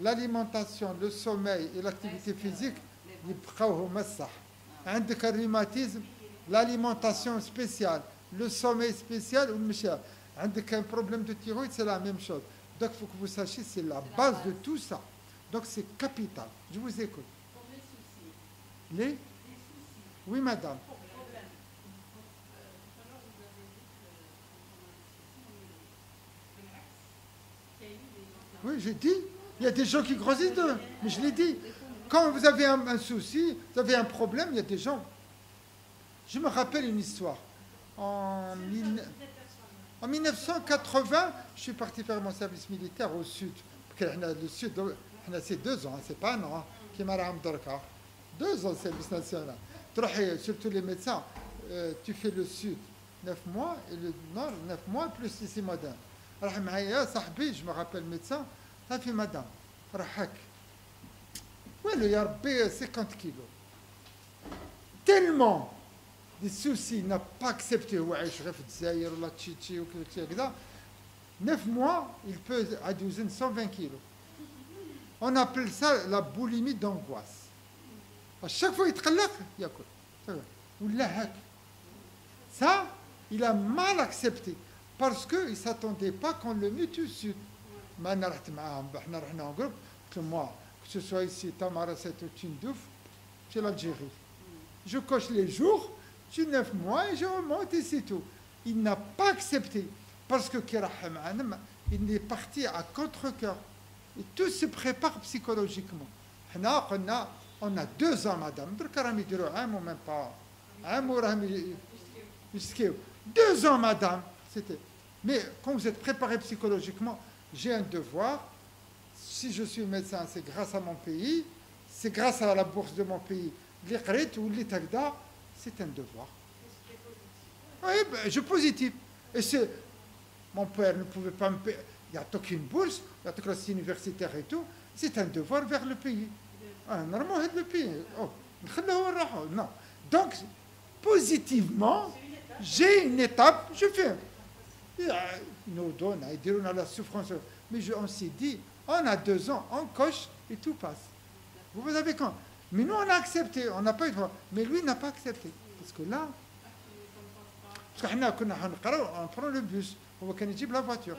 l'alimentation, le sommeil et l'activité physique يبقاو هما الصح عندك الريماتيزم l'alimentation spéciale le sommeil spécial والمشي عندك un problème de thyroïde c'est la même chose donc il faut que vous sachiez c'est la base de tout ça donc c'est capital je vous écoute les oui madame Oui, j'ai dit. Il y a des gens qui grossissent, mais je l'ai dit. Quand vous avez un, souci, vous avez un problème, il y a des gens. Je me rappelle une histoire. En, en 1980, je suis parti faire mon service militaire au sud. Le sud, c'est deux ans, c'est pas un an. Qui m'a Deux ans de service national. Surtout les médecins, euh, tu fais le sud neuf mois et le nord neuf mois plus six mois d'un. Alors, je me rappelle le médecin, ça fait madame, oui, le Yarbé, 50 kilos. Tellement des soucis n'a pas accepté, je rêve la Tchétché ou quelque chose comme 9 mois, il peut adouer 120 kilos. On appelle ça la boulimie d'angoisse. À chaque fois qu'il تقلق ياكل ولا هاك ça il a mal accepté parce qu'ils ne s'attendaient pas qu'on le mette au sud. en groupe, que moi, que ce soit ici, Tamara, c'est Tindouf, c'est l'Algérie. Je coche les jours, j'ai neuf mois et je remonte et c'est tout. Il n'a pas accepté parce que il est parti à contre-cœur. Et tout se prépare psychologiquement. On a, on a deux ans, madame. Deux ans, madame. C'était mais quand vous êtes préparé psychologiquement, j'ai un devoir, si je suis médecin, c'est grâce à mon pays, c'est grâce à la bourse de mon pays. L'Iqrit ou l'Itagda, c'est un devoir. Oui, ben, je suis positif. Et c'est. Mon père ne pouvait pas me payer. Il y a aucune bourse, il y a classe universitaire et tout. C'est un devoir vers le pays. Ah, normalement, le pays. Oh, non. Donc, positivement, j'ai une étape, je fais. Ils nous donnent, ils diront la souffrance. Mais je, on s'est dit, on a deux ans, on coche et tout passe. Vous, vous avez quand Mais nous, on a accepté, on n'a pas eu droit. Mais lui n'a pas accepté. Parce que là, parce qu'on on prend le bus, on va la voiture.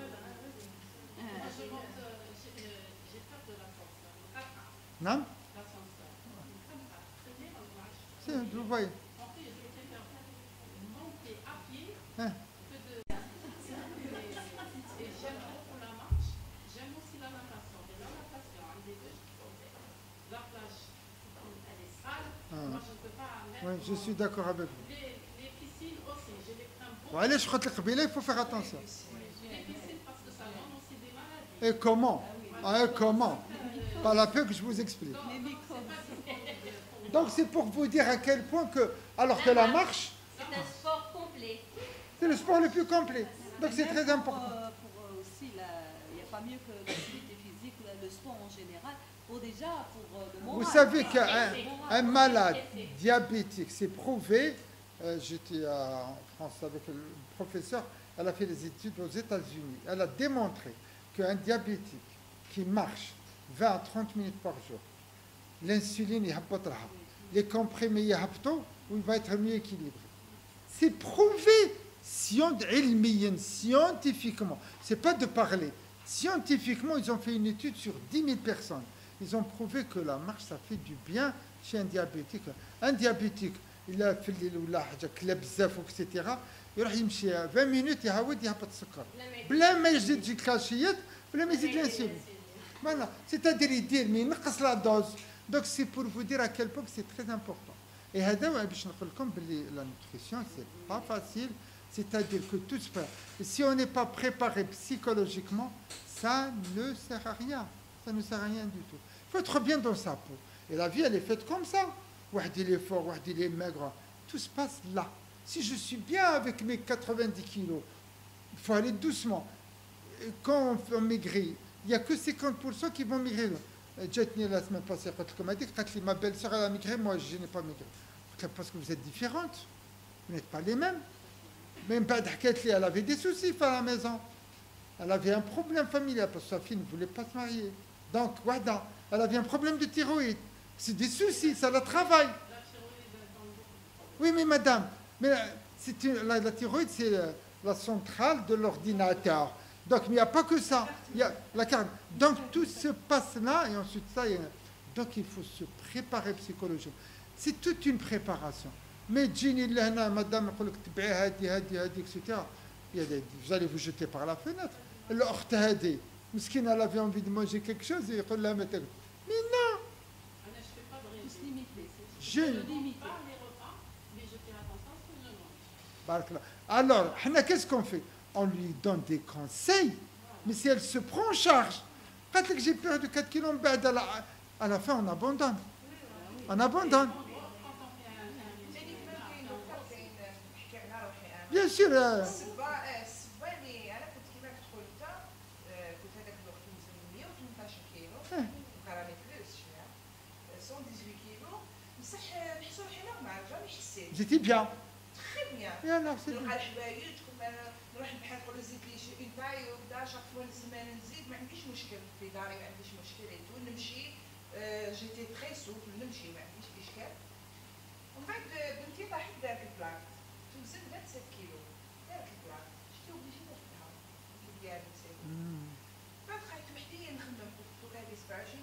Non? Vous voyez. Hein? Oui, je suis d'accord avec vous. Les, les piscines aussi, je les prends beaucoup. Allez, je crois que il faut faire attention. Les piscines, parce que ça donne aussi des maladies. Et comment ah, et comment Pas la peu que je vous explique. Donc c'est pour vous dire à quel point que, alors que la marche... C'est un sport complet. C'est le sport le plus complet. Donc c'est très important. Pour, pour aussi, il n'y a pas mieux que l'activité physique, le sport en général. Vous savez qu'un malade diabétique, c'est prouvé. Euh, j'étais en France avec le professeur, elle a fait des études aux États-Unis. Elle a démontré qu'un diabétique qui marche 20 à 30 minutes par jour, l'insuline, il les comprimés, il où il va être mieux équilibré. C'est prouvé scientifiquement. C'est pas de parler. Scientifiquement, ils ont fait une étude sur 10 000 personnes Ils ont prouvé que la marche, ça fait du bien chez un diabétique. Un diabétique, il a fait الليل ولا حاجه كلا بزاف etc. يروح يمشي 20 minutes يعاود يهبط السكر بلا ما يزيد يجيك كاشيات بلا ما يزيد الانسولين Voilà. C'est-à-dire, il dit, mais نقص la dose. Donc, c'est pour vous dire à quel point que c'est très important. Et هذا هو باش نقول لكم باللي la nutrition, c'est pas facile. C'est-à-dire que tout se passe. Et Si on n'est pas préparé psychologiquement, ça ne sert à rien. Ça ne sert à rien du tout. Il faut être bien dans sa peau. Et la vie, elle est faite comme ça. il est fort, il est maigre. Tout se passe là. Si je suis bien avec mes 90 kilos, il faut aller doucement. Quand on maigrit, il n'y a que 50% qui vont maigrir. Jetni, la semaine passée, ma belle-sœur, elle a migré, moi, je n'ai pas migré. Parce que vous êtes différentes. Vous n'êtes pas les mêmes. Même pas elle avait des soucis à la maison. Elle avait un problème familial parce que sa fille ne voulait pas se marier. Donc, voilà elle avait un problème de thyroïde. C'est des soucis, ça la travaille. Oui, mais madame, mais euh, la, thyroïde, c'est euh, la centrale de l'ordinateur. Donc, il n'y a pas que ça. Il y a la carte. Donc, tout se passe là, et ensuite, ça, il y a... donc il faut se préparer psychologiquement. C'est toute une préparation. Mais Ginny, madame, etc. Vous allez vous jeter par la fenêtre. L'orthadé, Miskine, elle avait envie de manger quelque chose, et il dit, mais non. Je Alors, qu'est-ce qu'on fait? On lui donne des conseils, mais si elle se prend en charge, quand j'ai perdu 4 kilos, à la fin, on abandonne. On abandonne. Bien sûr. Euh, تخي بيان alors c'est نلقى الحوايج نروح نبحث نقول له زيد لي شي اون باي وبدا شاك فوا السيمانه نزيد ما عنديش مشكل في داري ما عنديش مشكل نمشي آه، جيتي نمشي ما عنديش اشكال ومن بعد آه، بنتي طاحت دارت البلاك توزن 27 كيلو دارت البلاك شتي درتها Hmm. بعد وحدي نخدم دوك هادي 27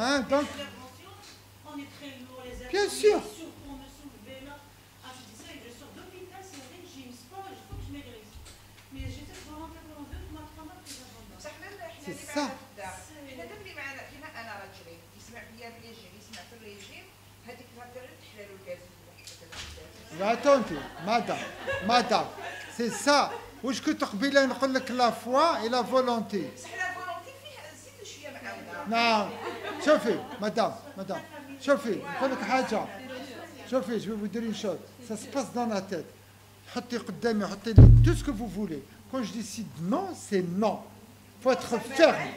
Hein, donc, bien sûr. C'est ça. Attendez, madame, madame, c'est ça. واش كنت قبيله نقول لك لا فوا et la volonté بصح لا فولونتي فيه زيدوا شويه معاوده نعم شوفي مدام مدام شوفي نقول لك حاجه شوفي جو vous dire une chose ça se passe dans la tête حطي قدامي حطي لي tout ce que vous voulez quand je décide non c'est non faut être ferme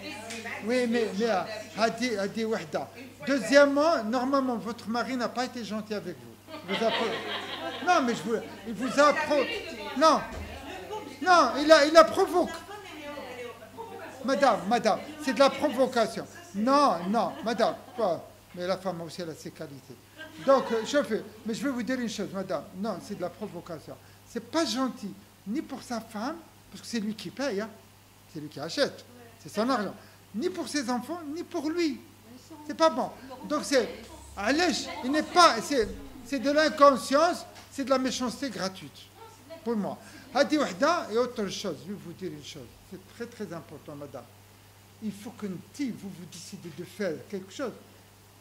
oui mais mais euh, هادي هادي وحده deuxièmement normalement votre mari n'a pas été gentil avec vous vous appro- non mais je vous il vous a pro- non non il a il provoqué. Madame, madame, c'est de la provocation. Non, non, madame. Mais la femme aussi, elle a ses qualités. Donc, euh, je fais. Mais je vais vous dire une chose, madame. Non, c'est de la provocation. C'est pas gentil, ni pour sa femme, parce que c'est lui qui paye, hein. c'est lui qui achète, c'est son argent, ni pour ses enfants, ni pour lui. C'est pas bon. Donc, c'est. Allez, il n'est pas. C'est de l'inconscience, c'est de la méchanceté gratuite. Pour moi. Hadi wahda et autre chose, je vais vous dire une chose. C'est très très important, madame. Il faut que si vous vous décidez de faire quelque chose,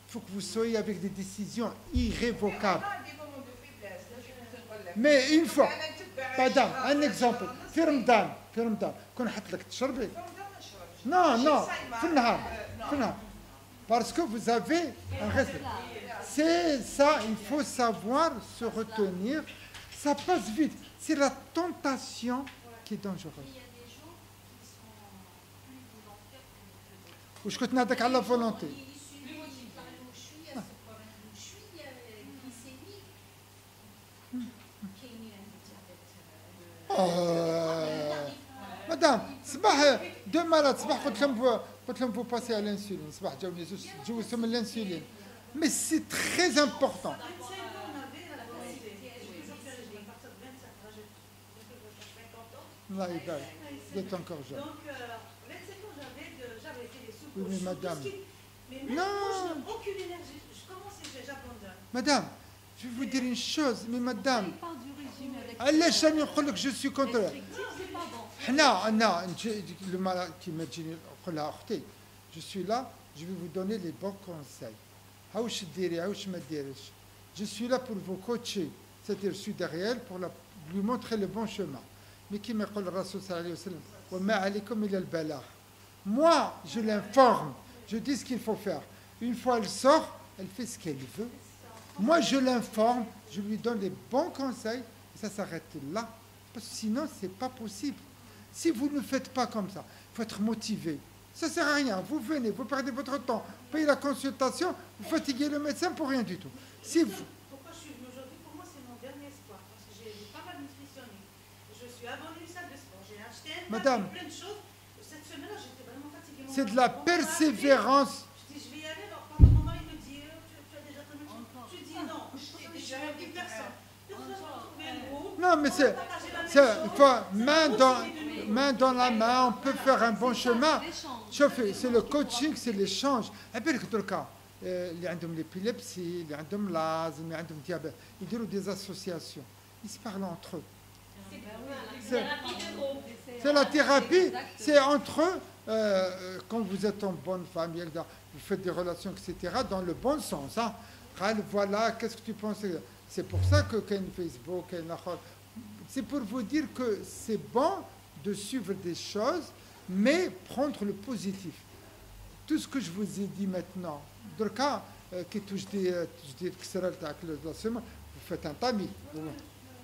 il faut que vous soyez avec des décisions irrévocables. دي مومون دو فيبلاس لا شو كنت نقول لك Mais une fois, انا نتبع madame, شي un exemple. حاجة في رمضان في رمضان شكون حط لك تشربي في رمضان ما نشربش نو ماشي نو صايمة. في النهار آه، نو. في النهار باسكو vous avez un respect c'est ça il faut savoir se retenir ça passe vite c'est la tentation qui est dangereuse Il y a des gens qui sont plus volontaires que d'autres. واش كنت نهضرك على فولونتي Il suffit de parler où je suis, il y a ce problème où je suis, il y a la glycémie. كاينين عندي diabète, euh, مدام صباح دو مرات صباح قلت لهم فو- قلت لهم فو باسي على الانسولين صباح جاوني زوج جوزتهم الانسولين مي سي تري امبورطون 50 ans. الله يبارك vous êtes encore jeune Donc, euh, 25 ans, j'avais de- j'avais fait des soupes. Oui, au mais chou, madame. tout ce qui- Mais même Non. quand je n'ai aucune énergie, je commence et je- j'abandonne. مدام je vais vous dire une chose mais madame Il parle du régime avec علاش راني نقول لك جو سوي كونتر restrictif, c'est pas bon. حنا انا نجي- لما كيما تجيني نقولها اختي جو سوي لا جو في vous donner les bons conseils هاوش ديري هاوش ما ديريش je suis là pour vous coacher c'est-à-dire je suis derrière pour la, lui montrer le bon chemin mais كيما يقول الرسول صلى الله عليه وسلم وما عليكم الا البلاغ moi je l'informe je dis ce qu'il faut faire une fois elle sort elle fait ce qu'elle veut moi je l'informe je lui donne les bons conseils et ça s'arrête là parce que sinon c'est pas possible si vous ne faites pas comme ça, il faut être motivé. Ça ne sert à rien. Vous venez, vous perdez votre temps, payez la consultation, vous fatiguez le médecin pour rien du tout. Si vous, ton médecin Encore. Je dis non. Je t'ai dis, déjà je dit, dis personne. euh, Donc, là, je vais retrouver un groupe. Non, mais On c'est, va partager la même c'est, chose. il faut Ça main va dans, motiver de nous. main dans la main, on peut faire un bon C'est ça, chemin. c'est l'échange. شوفي c'est le coaching c'est l'échange عبالك دركا آه، اللي عندهم ليبيليبسي اللي عندهم لازم اللي عندهم ديابيت يديروا des associations ils se parlent entre eux C'est la thérapie, c'est entre euh, euh, quand vous êtes en bonne famille, vous faites des relations, etc., dans le bon sens. Hein. Voilà, qu'est-ce que tu penses? C'est pour ça que Ken Facebook, c'est pour vous dire que c'est bon de suivre des choses, mais prendre le positif. Tout ce que je vous ai dit maintenant, dans le cas euh, qui touche des, la semaine, vous faites un tamis.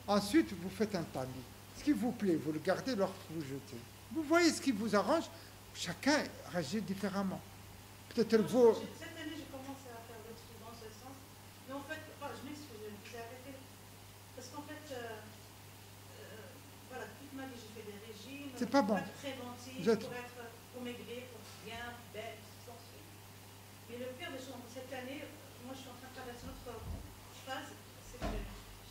Ensuite, vous faites un tamis. Ce qui vous plaît, vous le gardez lorsque vous jetez. Vous voyez ce qui vous arrange. Chacun réagit différemment. Peut-être vous. Cette année, j'ai commencé à faire des trucs dans ce sens. Mais en fait, je m'excuse, je vous ai arrêté. Parce qu'en fait, euh, euh, voilà, toute ma vie, j'ai fait des régimes. C'est pas bon. être préventif, Vous êtes- pour être, pour maigrir, pour bien, belle, sans suite. Mais le pire des choses, cette année, moi, je suis en train de traverser une autre phase. C'est que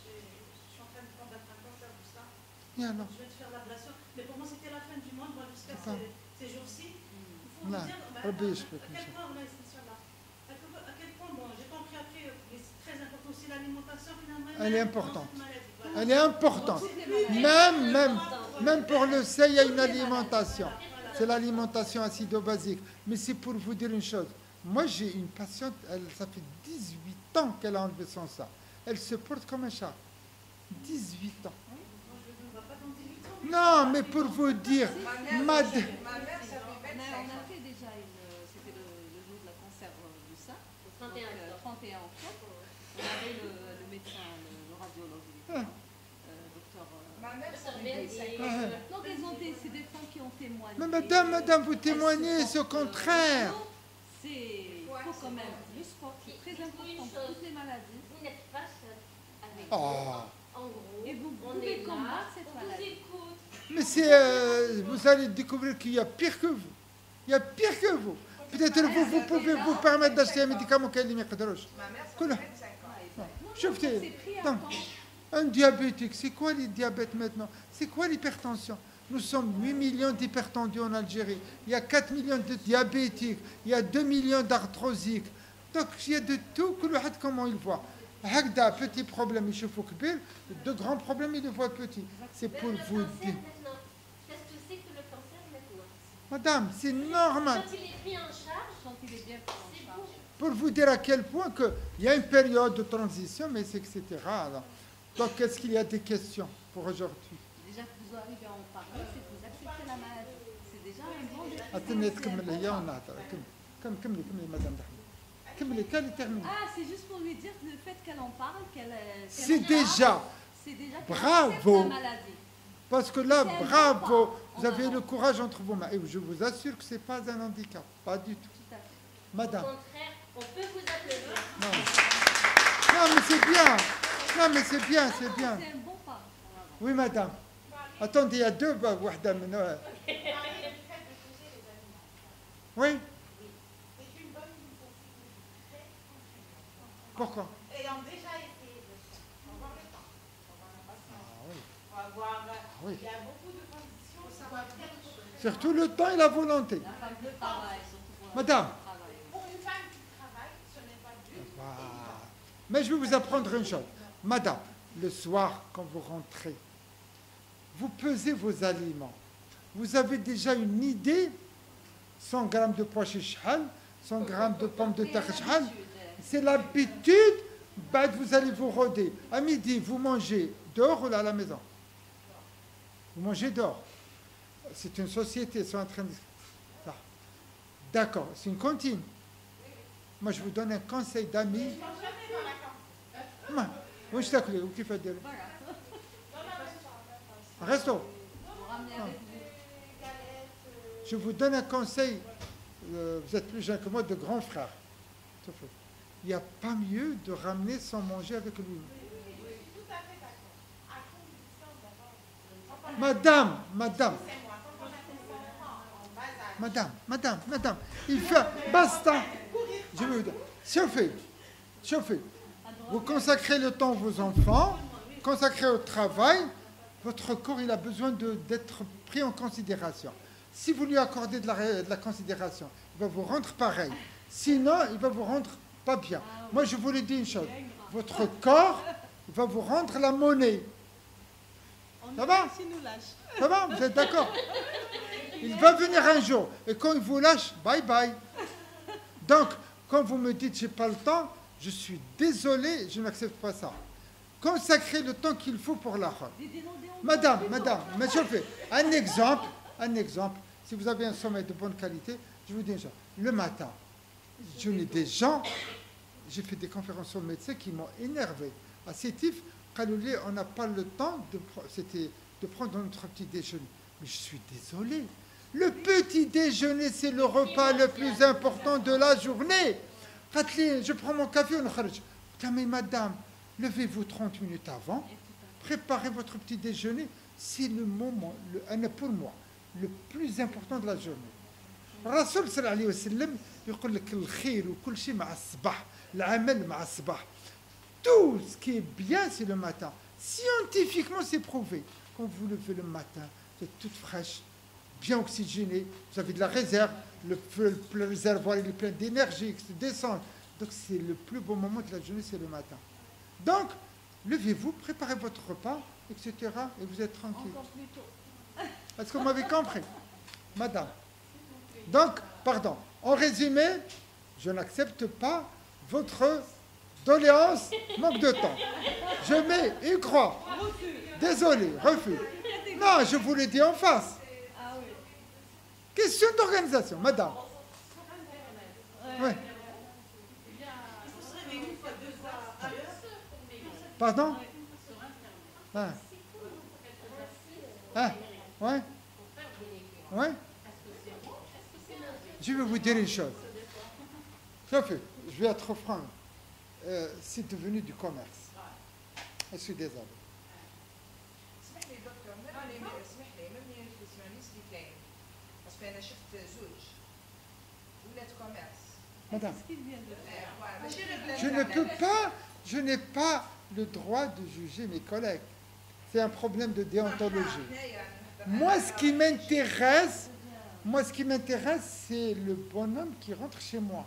j'ai- je suis en train de combattre un cancer du sein. Yeah, non. Je vais te faire l'ablation. Mais pour moi, c'était la fin du monde, moi, jusqu'à ces, ces jours-ci. Il faut Non. me dire, bah, à, quel point on a Inch'Allah. À quel point- à quel point, bon, j'ai compris après, mais c'est très important aussi l'alimentation, finalement. Elle est importante. cette maladie, voilà. Elle est importante. Même, même, même pour le C, il y a une alimentation. C'est l'alimentation acido-basique. Mais c'est pour vous dire une chose. Moi, j'ai une patiente, elle, ça fait 18 ans qu'elle a enlevé son sein. Elle se porte comme un chat. 18 ans. Non, mais pour vous dire, Ma mère, ma mère, ça fait a, 25 on a ans. fait déjà une. C'était le, le jour de la euh, du sein. Au Donc, 31 euh, octobre. 31 octobre. On avait le, le médecin, le, le radiologue, Ah. euh, docteur. euh, Ma mère, ça Ça fait fait 25 ans. Ah. Donc, elles ont été, c'est des femmes qui ont témoigné. Mais madame, madame, vous témoignez, c'est au euh, contraire. C'est, il faut quand même, le sport, c'est Il- très important pour toutes les maladies. Vous n'êtes pas seul avec Oh. nous. En gros, Et vous on pouvez combattre cette vous maladie. Mais euh, vous allez découvrir qu'il y a pire que vous. Il y a pire que vous. Peut-être vous, vous pouvez vous permettre d'acheter un médicament qui est Donc, un diabétique, c'est quoi les diabètes maintenant? C'est quoi l'hypertension? Nous sommes 8 millions d'hypertendus en Algérie. Il y a 4 millions de diabétiques. Il y a 2 millions d'arthrosiques. Donc, il y a de tout que le comment il voit. Hagda, petit problème, il faut de grands problèmes, il le voit petit. C'est pour vous dire. Madame, c'est normal. Quand il est mis en charge, quand il est bien pris pour vous dire à quel point que il y a une période de transition, mais etc. Alors. Donc, est-ce qu'il y a des questions pour aujourd'hui? Déjà que vous arrivez à en parler, c'est que vous acceptez la maladie. C'est déjà un bon début. Attendez, comme comme madame Comme lesquels termine. Ah, c'est juste pour lui dire le fait qu'elle en parle, qu'elle. c'est déjà. C'est déjà. Bravo. La maladie. Parce que là, bravo, vous avez le courage entre vos mains. Et je vous assure que ce n'est pas un handicap, pas du tout. Tout à fait. Au Madame, contraire, on peut vous applaudir. non, mais c'est bien. Non, mais c'est bien, c'est bien. C'est un bon pas en avant. Oui, madame. Attendez, il y a deux. Oui, pourquoi? Ayant déjà essayé de faire, on va avoir le temps, on va avoir la patience, oui. va. Ah. Il y a beaucoup de conditions pour savoir faire des choses. Surtout le temps et la volonté. Travail, Madame. Pour une femme qui travaille, ce n'est pas Voilà. Mais je vais vous apprendre une chose. Madame, le soir, quand vous rentrez, vous pesez vos aliments. Vous avez déjà une idée? 100 grammes de pois chez Chahal, 100 grammes de pommes de terre. C'est l'habitude. bah, vous allez vous roder. À midi, vous mangez dehors ou là à la maison vous mangez dehors. C'est une société, ils sont en train de... D'accord, c'est une cantine. Moi, je vous donne un conseil d'amis. Où est-ce que vous faites de Resto. Je vous donne un conseil. Euh, vous êtes plus jeune que moi, de grand frère. Il n'y a pas mieux de ramener sans manger avec lui. Bas âge. madame madame madame. Il fait basta. Je vous dire chauffez chauffez vous consacrez le temps à vos enfants consacrez au travail. Votre corps il a besoin d'être pris en considération. Si vous lui accordez de la, de la considération il va vous rendre pareil. Sinon il va vous rendre pas bien. Moi je vous le dis une chose. Votre corps va vous rendre la monnaie On Ça va ici, nous lâche. ça va Vous êtes d'accord Il va venir un jour. Et quand il vous lâche, bye bye. Donc, quand vous me dites j'ai pas le temps, je suis désolé, je n'accepte pas ça. Consacrez le temps qu'il faut pour la robe. Des dénodés en Madame, madame, monsieur, fais un exemple, un exemple. Si vous avez un sommeil de bonne qualité, je vous dis chose. Le matin, je n'ai des gens, j'ai fait des conférences aux médecins qui m'ont énervé. À Sétif, Kaloulé, on n'a pas le temps de, pre- c'était de prendre notre petit déjeuner. Mais je suis désolé. Le petit déjeuner, c'est le repas le plus important de la journée. Fatli, je prends mon café, on kharaj. Putain, mais madame, levez-vous 30 minutes avant, préparez votre petit déjeuner. C'est le moment, le, أنا pour moi, le plus important de la journée. الرسول صلى الله عليه وسلم يقول لك الخير وكل شيء مع الصباح العمل مع الصباح tout ce qui est bien c'est le matin. Scientifiquement c'est prouvé. Quand vous levez le matin vous êtes toute fraîche bien oxygénée vous avez de la réserve le, le- le réservoir il est plein d'énergie qui se descend. Donc c'est le plus beau moment de la journée c'est le matin. Donc levez-vous préparez votre repas etc et vous êtes tranquille. Encore plus tôt. est-ce que vous m'avez compris. Madame. Donc, pardon, en résumé, je n'accepte pas votre doléance, manque de temps. Je mets une croix. Désolé, refus. Non, je vous le dis en face. Question d'organisation, madame. Oui. Pardon? Hein Hein Ouais Ouais Je vais vous dire une chose. Je vais être franc. Euh, c'est devenu du commerce. Je suis désolé. Madame, je ne peux pas, je n'ai pas le droit de juger mes collègues. C'est un problème de déontologie. Moi, ce qui m'intéresse, moi, ce qui m'intéresse, c'est le bonhomme qui rentre chez moi.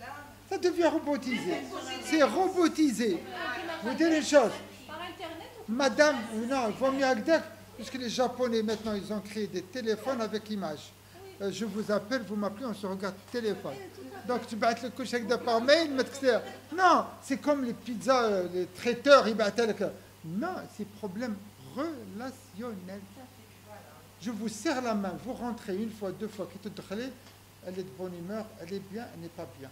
devient robotisé. C'est robotisé. Vous dites les choses. Madame, non, il vaut mieux parce que les Japonais, maintenant, ils ont créé des téléphones avec images. Euh, je vous appelle, vous m'appelez, on se regarde téléphone. Donc tu battes le couche avec de par mail, mais Non, c'est comme les pizzas, euh, les traiteurs, ils battent le euh, Non, c'est problème relationnel. Je vous serre la main, vous rentrez une fois, deux fois, qui te elle est de bonne humeur, elle est bien, elle n'est pas bien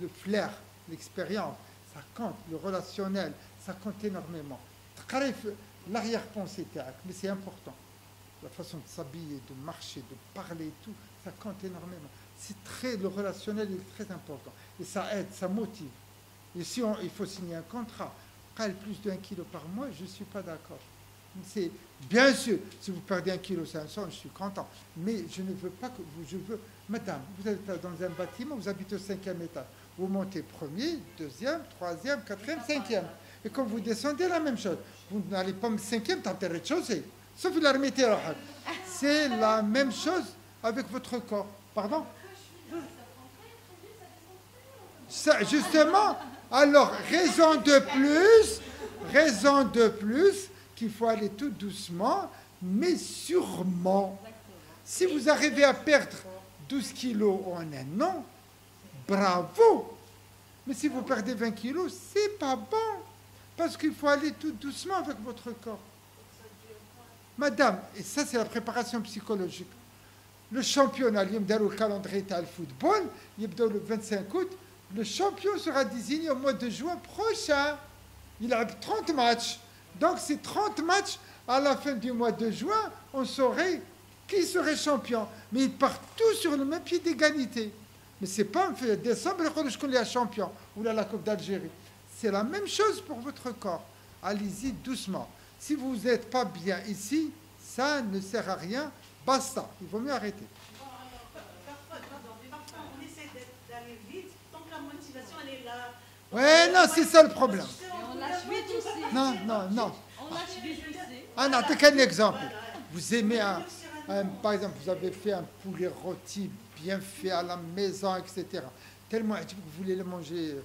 le flair, l'expérience, ça compte, le relationnel, ça compte énormément. L'arrière-pensée, mais c'est important. La façon de s'habiller, de marcher, de parler, tout, ça compte énormément. C'est très, le relationnel est très important. Et ça aide, ça motive. Et si on, il faut signer un contrat, plus d'un kilo par mois, je ne suis pas d'accord. C'est bien sûr, si vous perdez un kilo 500, je suis content. Mais je ne veux pas que vous, je veux madame, vous êtes dans un bâtiment, vous habitez au cinquième étage. Vous montez premier, deuxième, troisième, quatrième, cinquième. Et quand vous descendez, la même chose. Vous n'allez pas au cinquième, t'as le rez-de-chaussée. Sauf la remettez C'est la même chose avec votre corps. Pardon? Ça, Justement, alors, raison de plus, raison de plus qu'il faut aller tout doucement, mais sûrement. Si vous arrivez à perdre 12 kilos en un an, bravo. Mais si vous perdez 20 kilos, c'est pas bon. Parce qu'il faut aller tout doucement avec votre corps. Madame, et ça c'est la préparation psychologique. Le championnat, le calendrier de football, il y a le 25 août, le champion sera désigné au mois de juin prochain. Il a 30 matchs. Donc ces 30 matchs, à la fin du mois de juin, on saurait qui serait champion. Mais ils partent tous sur le même pied d'égalité. Mais c'est pas en fait décembre je connais un champion ou là la Coupe d'Algérie. C'est la même chose pour votre corps. Allez-y doucement. Si vous n'êtes pas bien ici, ça ne sert à rien. Basta. Il vaut mieux arrêter. Parfois, on essaie d'aller vite, tant que la motivation, elle est là. Ouais, non, c'est ça le problème. On on lâche vite aussi. Non, non, non. On lâche vite aussi. Ah non, t'as qu'un exemple. Vous aimez un, un- par exemple, vous avez fait un poulet rôti bien fait à la maison, etc. Tellement vous voulez le manger,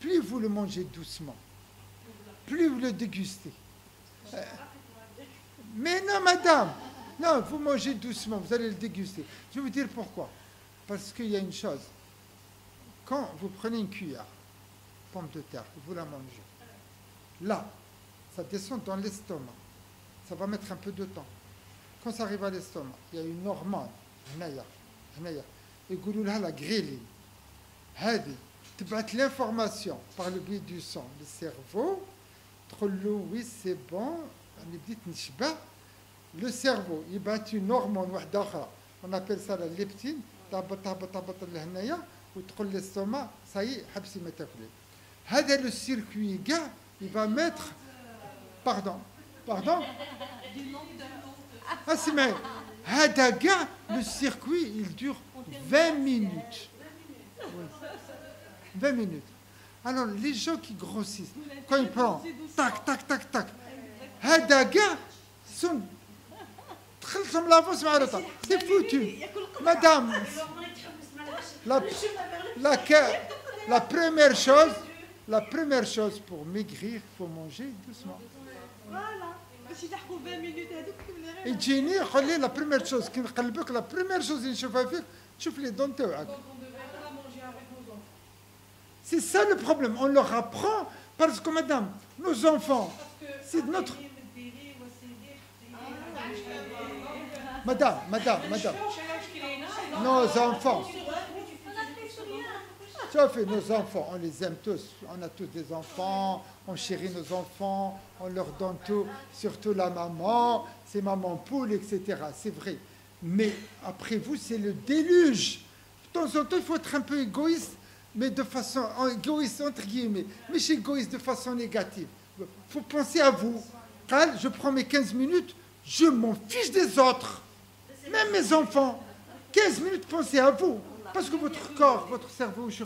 plus vous le mangez doucement, plus vous le dégustez. Euh, mais non, madame, non, vous mangez doucement, vous allez le déguster. Je vais vous dire pourquoi. Parce qu'il y a une chose. Quand vous prenez une cuillère, pomme de terre, vous la mangez, là, ça descend dans l'estomac. Ça va mettre un peu de temps. Quand ça arrive à l'estomac, il y a une hormone, هنايا هنايا يقولوا لها la ghrelin. هذه تبعت l'information par le biais du sang le cerveau تقول له oui c'est bon انا بديت نشبع le cerveau يبعث une hormone واحده اخرى on appelle ça la leptine تهبط تهبط تهبط لهنايا وتقول l'estomac ça y est حبسي ما تاكلي هذا le circuit كاع il va mettre pardon pardon اسمعي هذا كاع le circuit il dure 20 minutes Oui. 20 minutes alors les gens qui grossissent quand ils prennent tac tac tac tac هذا كاع sont دخلتهم لافونس مع الوطن سي فوتو مدام la, la, la première chose la première chose pour maigrir il faut manger doucement Voilà. باش يلحقوا 20 minutes هذوك كمل غير يجيني يقول لي لا بريمير شوز كي نقلبك لا بريمير شوز اللي نشوفها فيك تشوف لي دون تاعك C'est ça le problème. On leur apprend parce que, madame, nos enfants, c'est notre. Madame, madame, madame, nos enfants, fait nos enfants, on les aime tous. On a tous des enfants, on chérit nos enfants, on leur donne tout, surtout la maman, c'est maman poule, etc. C'est vrai. Mais après vous, c'est le déluge. De temps en temps, il faut être un peu égoïste, mais de façon égoïste, entre guillemets. Mais je suis égoïste de façon négative. Il faut penser à vous. Quand je prends mes 15 minutes, je m'en fiche des autres. Même mes enfants. 15 minutes, pensez à vous. Parce que votre corps, votre cerveau, je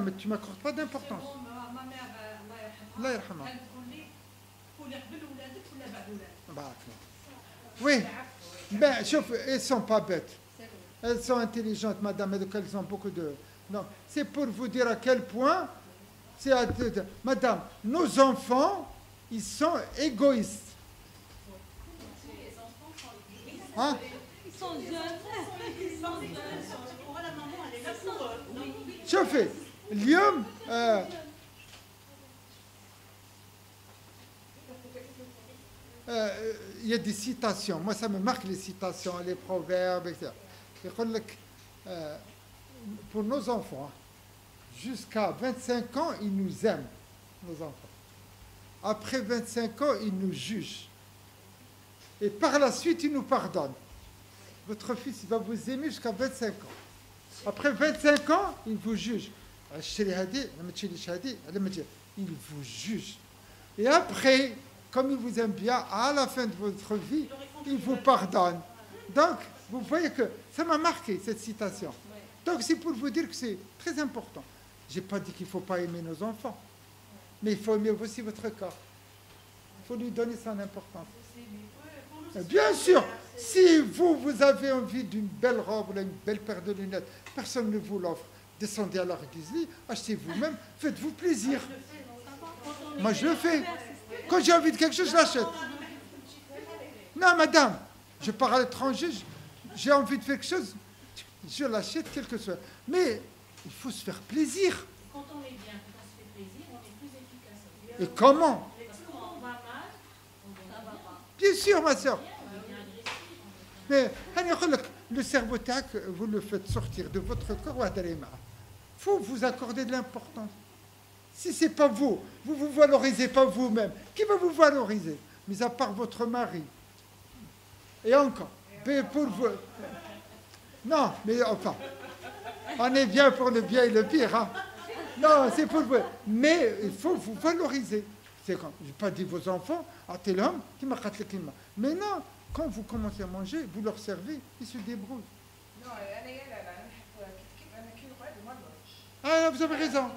mais tu m'accordes pas d'importance. Bah, oui, ben, sauf, elles sont pas bêtes. Elles sont intelligentes, madame, et elles ont beaucoup de... Non, c'est pour vous dire à quel point... c'est Madame, nos enfants, ils sont égoïstes. Hein? Ils sont jeunes. Ils sont jeunes. شوفي اليوم آه آه، il y a des citations moi ça me marque les citations les proverbes etc يقول لك آه، pour nos enfants jusqu'à 25 ans ils nous aiment nos enfants après 25 ans ils nous jugent et par la suite ils nous pardonnent votre fils il va vous aimer jusqu'à 25 ans Après 25 ans, il vous juge. Euh, il vous juge. Et après, comme il vous aime bien, à la fin de votre vie, il vous pardonne. Donc, vous voyez que ça m'a marqué, cette citation. Donc, c'est pour vous dire que c'est très important. Je n'ai pas dit qu'il ne faut pas aimer nos enfants, mais il faut aimer aussi votre corps. Il faut lui donner son importance. Euh, bien sûr, si vous, vous avez envie d'une belle robe ou une belle paire de lunettes, personne ne vous l'offre. Descendez à la régulier, achetez vous-même, faites-vous plaisir. Moi, je le fais. Quand j'ai envie de quelque chose, je l'achète. Non, madame, je pars à l'étranger, j'ai envie de faire quelque chose, je l'achète, quel que soit. Mais il faut se faire plaisir. Quand on est bien, quand on se fait plaisir, on est plus efficace. Et comment? Bien sûr, ma soeur. Mais le cerveau vous le faites sortir de votre corps. Il faut vous accorder de l'importance. Si ce n'est pas vous, vous ne vous valorisez pas vous-même. Qui va vous valoriser Mis à part votre mari? Et encore. Pour vous. Non, mais enfin. On est bien pour le bien et le pire. Hein. Non, c'est pour vous. Mais il faut vous valoriser. C'est quand. Je n'ai pas dit vos enfants, ah, t'es l'homme qui m'a le climat. Mais non, quand vous commencez à manger, vous leur servez, ils se débrouillent. Ah, vous avez raison.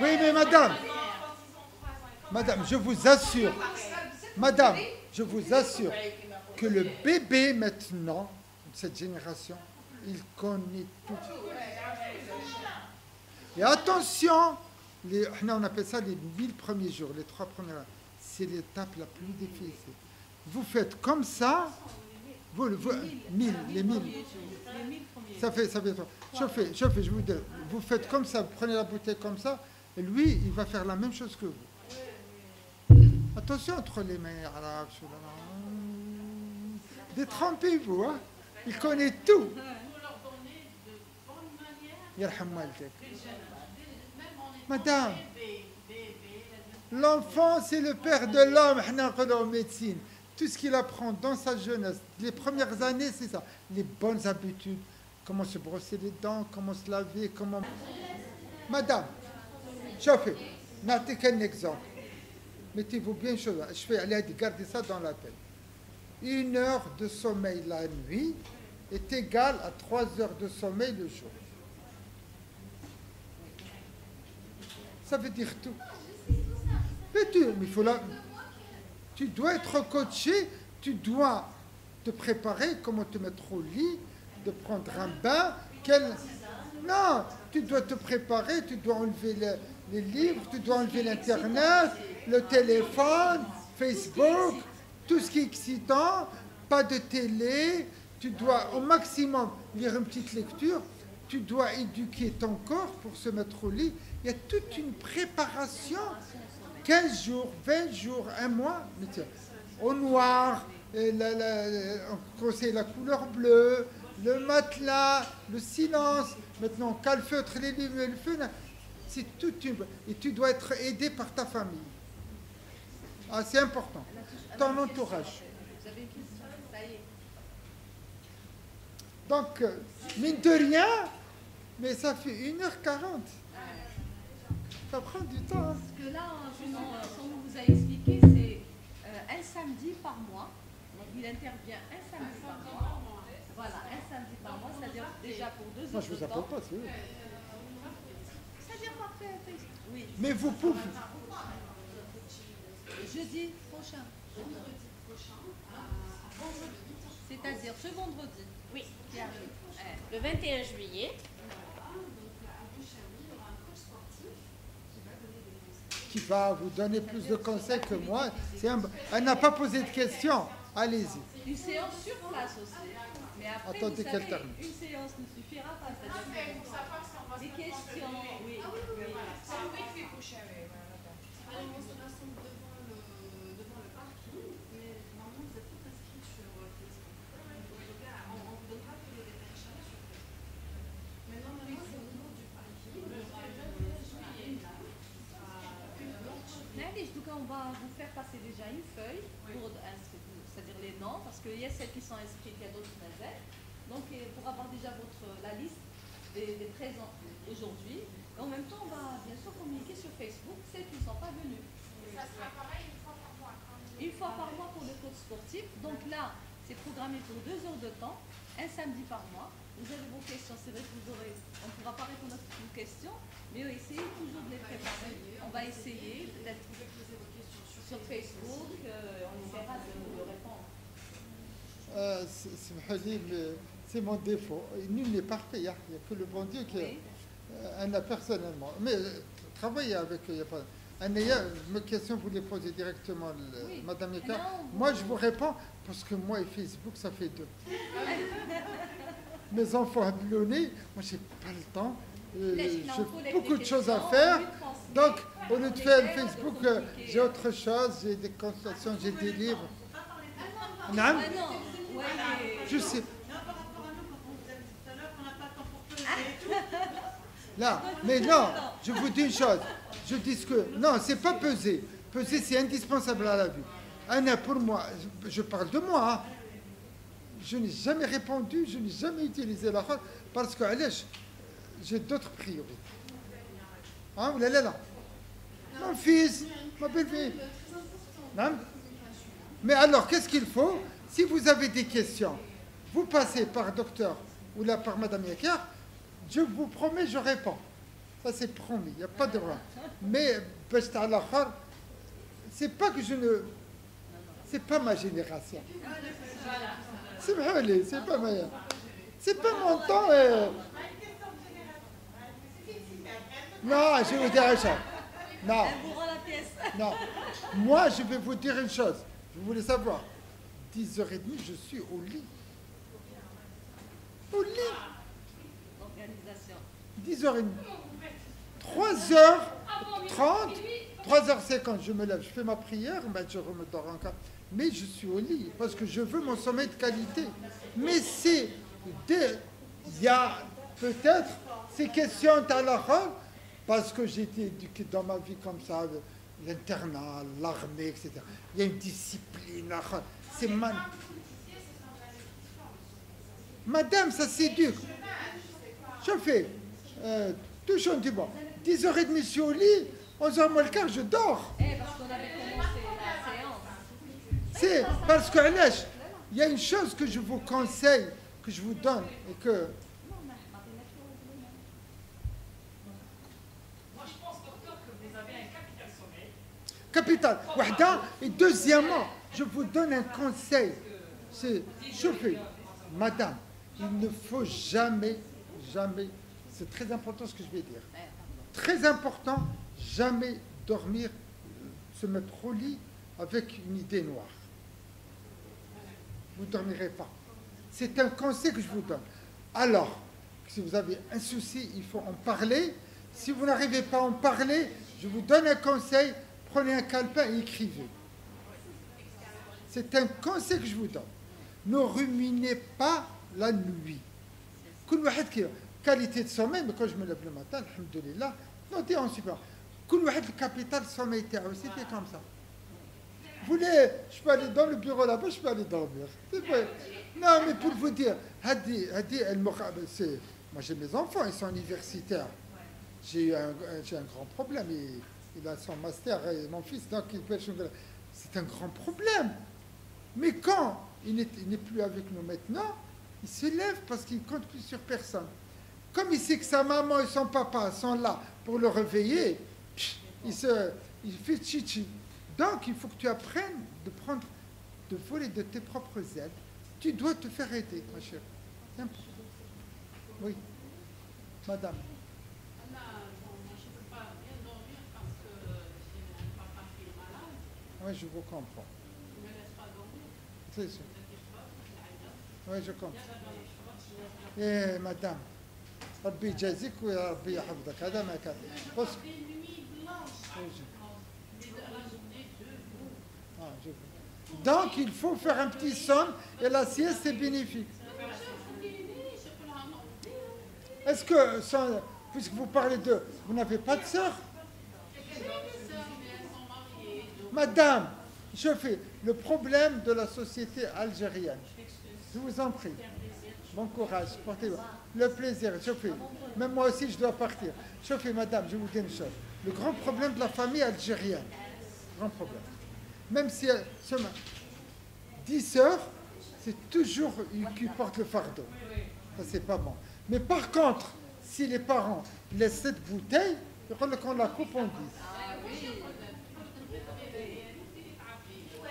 Oui, mais madame, madame, je vous assure, madame, je vous assure que le bébé maintenant, cette génération, il connaît tout. Et attention, on appelle ça les 1000 premiers jours, les trois années. C'est l'étape la plus difficile. Vous faites comme ça, vous, vous, 1000, les 1000. Les mille premiers. Ça fait, ça fait. Chauffez, chauffez, je vous dis. Vous faites comme ça, vous prenez la bouteille comme ça, et lui, il va faire la même chose que vous. Attention entre les mains arabes, Détrempez-vous, hein. Il connaît tout. Il faut leur donner de bonnes Madame, l'enfant, c'est le père de l'homme, en médecine. Tout ce qu'il apprend dans sa jeunesse, les premières années, c'est ça. Les bonnes habitudes, comment se brosser les dents, comment se laver, comment... Madame, je fais, n'attendez qu'un exemple. Mettez-vous bien, je vais aller garder ça dans la tête. Une heure de sommeil la nuit est égale à trois heures de sommeil le jour. Ça veut dire tout. Mais tu, mais faut la- tu dois être coaché, tu dois te préparer, comment te mettre au lit, de prendre un bain. Quel... Non, tu dois te préparer, tu dois enlever le- les livres, tu dois enlever l'Internet, le téléphone, Facebook, tout ce qui est excitant, pas de télé, tu dois au maximum lire une petite lecture, tu dois éduquer ton corps pour se mettre au lit. Il y a toute une préparation 15 jours, 20 jours, un mois, au noir, la- on la couleur bleue, le matelas, le silence, maintenant on calfeutre les et le feu, c'est toute une... Et tu dois être aidé par ta famille. Ah, c'est important. Ton entourage. Donc, mine de rien, mais ça fait 1h40. Ça prend du temps. Parce que là, comme on, comme on vous a expliqué, c'est euh, un samedi par mois. Il intervient un samedi par mois. Voilà, un samedi par mois, c'est-à-dire déjà pour deux Moi, heures je vous temps. pas, c'est C'est-à-dire parfait. Oui. Mais vous pouvez. Jeudi prochain. Vendredi prochain, à vendredi. C'est-à-dire ce vendredi. Oui. Le 21 juillet. Voilà, donc à Boucherville, il y aura un coach sportif qui va donner des conseils. Qui va vous donner plus de conseils que moi. Un- Elle n'a pas posé de questions. Allez-y. Une séance sur place aussi. Mais après, Attendez vous qu'elle savez, termine. une séance ne suffira pas. Des questions, oui. C'est le week-end prochain, oui, voilà. Alors, on se rassemble devant le, devant le parking, mais normalement, vous êtes tous inscrits sur euh, Facebook. Donc, là, on, on vous donnera tous les détails sur Facebook. Mais normalement, c'est au niveau du parking. Le 21 juillet, là, à une heure. Allez, en tout cas, on va vous faire passer déjà une feuille pour inscrire, c'est-à-dire les noms, parce qu'il y a celles qui sont inscrites, il y a d'autres nazelles. Donc, et pour avoir déjà votre, la liste des, des présents aujourd'hui. Et en même temps, on va bien sûr communiquer sur Facebook celles qui ne sont pas venues. Ça sera pareil une fois par mois. Une fois par mois pour le coach sportif. Donc là, c'est programmé pour deux heures de temps, un samedi par mois. Vous avez vos questions, c'est vrai que vous aurez, on ne pourra pas répondre à toutes vos questions, mais essayez toujours de les préparer. On va essayer, peut-être Vous pouvez poser vos questions sur Facebook, euh, on essaiera de. Euh, c'est- mon défaut. Nul n'est parfait. Il n'y a, que le bon Dieu qui Oui. euh, en a personnellement. Mais euh, travaillez avec eux. il y a pas. Anaya, mes questions, vous les posez directement, le- Oui. Madame là, on- Moi, je vous réponds parce que moi et Facebook, ça fait deux. Mes enfants habilonnés, moi, j'ai pas le temps. Euh, j'ai beaucoup de choses à faire. Donc, au lieu de faire Facebook, euh, j'ai autre chose. J'ai des consultations, j'ai des livres. Non, Je sais. Non, par rapport à nous, quand on vous a dit tout à l'heure qu'on n'a pas le temps pour peser et tout. Là, mais non, je vous dis une chose. Je dis que. Non, c'est pas peser. Peser, c'est indispensable à la vie. Anna, pour moi, je, parle de moi. hein. Je n'ai jamais répondu, je n'ai jamais utilisé la phrase parce que allez, j'ai d'autres priorités. Hein, là, là, là. Mon fils, ma belle-fille. Mais alors, qu'est-ce qu'il faut? Si vous avez des questions, vous passez par docteur ou là par Madame Yakar, je vous promets, je réponds. Ça, c'est promis, il n'y a pas de problème. Mais, c'est pas que je ne. C'est pas ma génération. C'est pas. C'est pas mon temps. Euh. Non, je vais vous dire une chose. Non. Non. Moi, je vais vous dire une chose. Vous voulez savoir? 10h30, je suis au lit. Au lit. Organisation. 10h30. 3h30, 3h50, je me lève, je fais ma prière, ben je me dors encore. Mais je suis au lit parce que je veux mon sommeil de qualité. Mais c'est. Il y a peut-être ces questions à la fin, parce que j'ai été éduqué dans ma vie comme ça, l'internat, l'armée, etc. Il y a une discipline. C'est man- Madame, ça s'éduque. Je fais euh, touchons du bois. 10h30, je suis au lit. 11h moins le quart, je dors. Eh. C'est parce que il y a une chose que je vous conseille, que je vous donne, et que Moi, je pense, docteur, que vous avez un capital sommeil. capital. Wahda, et deuxièmement, je vous donne un conseil. C'est chauffez. Madame, il ne faut jamais, jamais, c'est très important ce que je vais dire. Très important, jamais dormir, se mettre au lit avec une idée noire. Vous ne dormirez pas. C'est un conseil que je vous donne. Alors, si vous avez un souci, il faut en parler. Si vous n'arrivez pas à en parler, je vous donne un conseil, prenez un calepin et écrivez. C'est un conseil que je vous donne. Ne ruminez pas la nuit. Qualité de sommeil, mais quand je me lève le matin, alhamdoulilah, notez en super. Le capital sommeil, c'était comme ça. Vous voulez, je peux aller dans le bureau là-bas, je peux aller dormir. Non, mais pour vous dire, Hadi, Hadi, elle c'est. Moi, j'ai mes enfants, ils sont universitaires. J'ai un, un, grand problème. Il, a son master, et mon fils, donc il peut. C'est un grand problème mais quand il n'est plus avec nous maintenant, il se lève parce qu'il ne compte plus sur personne. Comme il sait que sa maman et son papa sont là pour le réveiller, il, se, fait chichi. Donc, il faut que tu apprennes de prendre, de voler de tes propres ailes. Tu dois te faire aider, ma chère. Oui, madame. Oui, je vous comprends. Il ne me laisse pas dormir. C'est sûr. Ne t'inquiète pas, Aïda. Oui, je comprends. Viens d'abord, je crois. إيه مدام ربي يجازيك ويا ربي يحفظك هذا ما كان بص Des nuits blanches. Oui, je- Des de la journée, debout. ah, je vois. Donc il faut faire un petit somme et la sieste c'est bénéfique. Est-ce que, sans- puisque vous parlez de... Vous n'avez pas de sœur Madame, je fais le problème de la société algérienne. Je vous en prie. Bon courage, portez le plaisir. Je fais. Même moi aussi, je dois partir. Je fais, madame, je vous dis une chose. Le grand problème de la famille algérienne, grand problème. Même si elle, ce ma- 10 sœurs, c'est toujours une qui porte le fardeau. Ça, c'est pas bon. Mais par contre, si les parents laissent cette bouteille, qu'on la coupe en 10.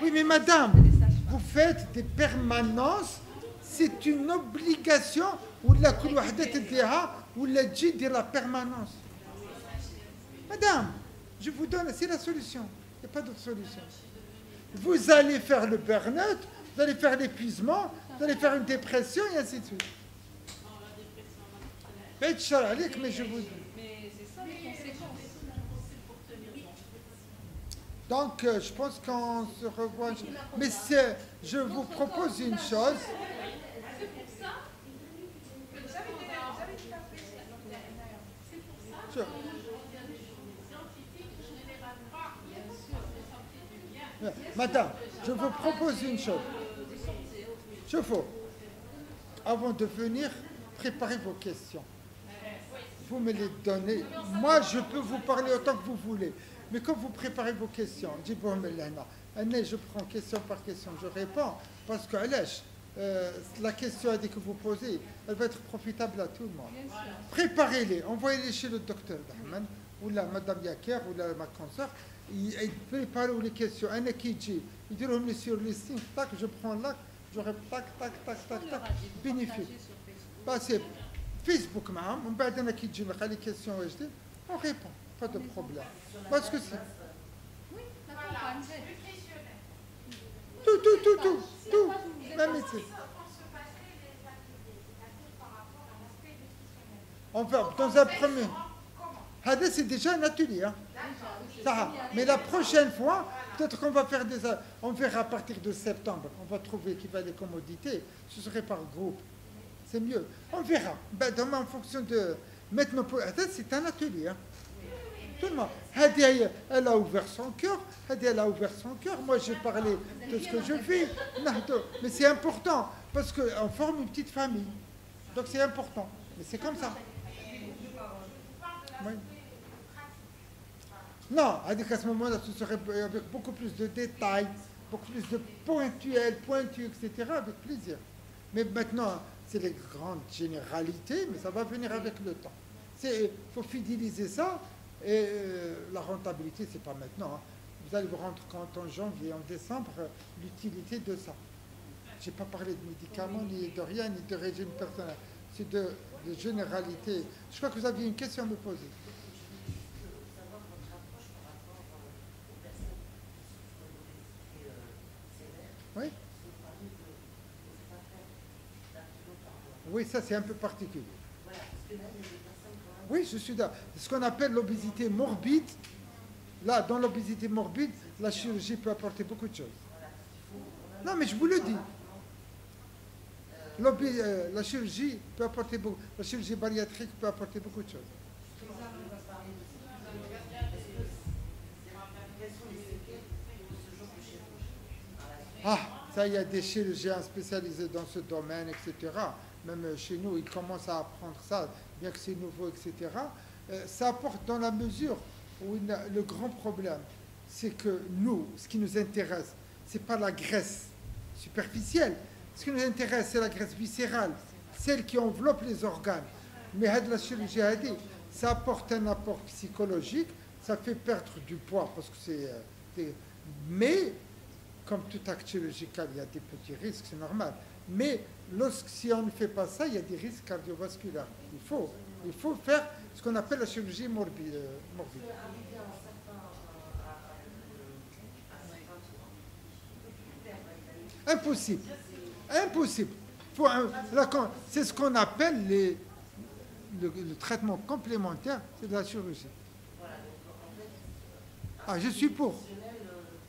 Oui, mais madame, vous faites des permanences, c'est une obligation ou la ou la de la permanence. Madame, je vous donne, c'est la solution. Il n'y a pas d'autre solution. Vous allez faire le burn-out, vous allez faire l'épuisement, vous allez faire une dépression et ainsi de suite. Mais je vous Donc, euh, je pense qu'on se revoit. Mais c'est- je vous propose une chose. Vous vous Euh, Madame, je vous propose une chose. Je faut, avant de venir, préparez vos questions. Vous me les donnez. Moi, je peux vous parler autant que vous voulez. Mais quand vous préparez vos questions, dis bon, je prends question par question, je réponds, parce que euh, la question que vous posez, elle va être profitable à tout le monde. Préparez-les, envoyez-les chez le docteur Dahman, ou la Madame Yakir, ou la, ma consoeur, ils préparent les questions. Un qui dit, ils disent sur les tac, je prends là, je tac, tac, tac, tac, tac, tac bénéfique. Bah, Facebook, on va dire qui dit, les questions, on répond pas de problème. Parce que c'est Oui, tout tout tout tout tout. Même ici on va dans un premier. Hada, c'est déjà un atelier hein. Ça, mais la prochaine fois peut-être qu'on va faire des on verra à partir de septembre on va trouver qui va les commodités. Ce serait par groupe. C'est mieux. On verra. Ben, demain en fonction de maintenant pour c'est un atelier hein. Tout le monde. Hadi, elle a ouvert son cœur. Hadi, elle a ouvert son cœur. Moi, j'ai parlé de ce que je vis. Mais c'est important parce qu'on forme une petite famille. Donc, c'est important. Mais c'est comme ça. Oui. Non, qu'à ce moment-là, ce serait avec beaucoup plus de détails, beaucoup plus de pointuels, pointus, etc. Avec plaisir. Mais maintenant, c'est les grandes généralités, mais ça va venir avec le temps. Il faut fidéliser ça. Et euh, la rentabilité, c'est pas maintenant. hein. Vous allez vous rendre compte en janvier, en décembre, euh, l'utilité de ça. Je n'ai pas parlé de médicaments, ni de rien, ni de régime personnel. C'est de, de généralité. Je crois que vous aviez une question à me poser. Oui Oui, ça c'est un peu particulier. Oui, je suis d'accord. Ce qu'on appelle l'obésité morbide, là, dans l'obésité morbide, la chirurgie peut apporter beaucoup de choses. Non, mais je vous le dis. Euh, la chirurgie peut apporter beaucoup. La chirurgie bariatrique peut apporter beaucoup de choses. Ah, ça, il y a des chirurgiens spécialisés dans ce domaine, etc même euh, chez nous, ils commencent à apprendre ça, bien que c'est nouveau, etc. Euh, ça apporte dans la mesure où le grand problème, c'est que nous, ce qui nous intéresse, c'est pas la graisse superficielle. Ce qui nous intéresse, c'est la graisse viscérale, celle qui enveloppe les organes. Mais de la chirurgie ça apporte un apport psychologique, ça fait perdre du poids parce que c'est. Euh, mais, comme tout acte chirurgical, il y a des petits risques, c'est normal. Mais lorsque, si on ne fait pas ça, il y a des risques cardiovasculaires. Il faut, il faut faire ce qu'on appelle la chirurgie euh, morbide. Impossible. Impossible. C'est ce qu'on appelle les, le, traitement complémentaire, c'est de la chirurgie. Ah, je suis pour.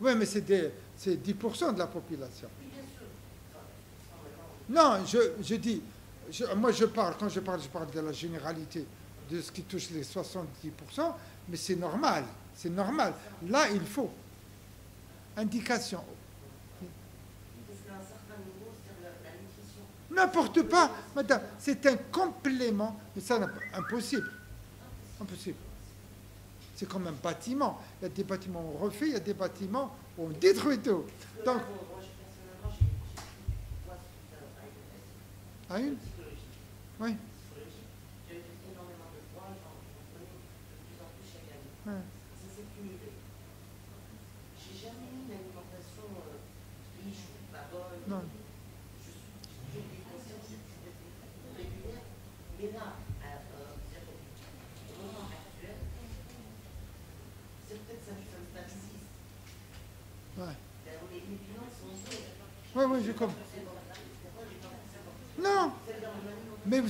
Oui, mais c'est 10% de la population. oui, bien sûr. Enfin, sans vraiment- Non, je, je dis, moi je parle, quand je parle, je parle de la généralité de ce qui touche les 70%, mais c'est normal, c'est normal. Là, il faut. Indication. N'importe pas, madame, c'est un complément, mais ça, impossible. Impossible. C'est comme un bâtiment. Il y a des bâtiments où on refait, il y a des bâtiments où on détruit tout. Donc, Non. À, ça me stabilise. Ouais. Sont bons. Oui, oui, j'ai compris. C'est bon. C'est bon, j'ai compris, c'est bon. Non, mais vous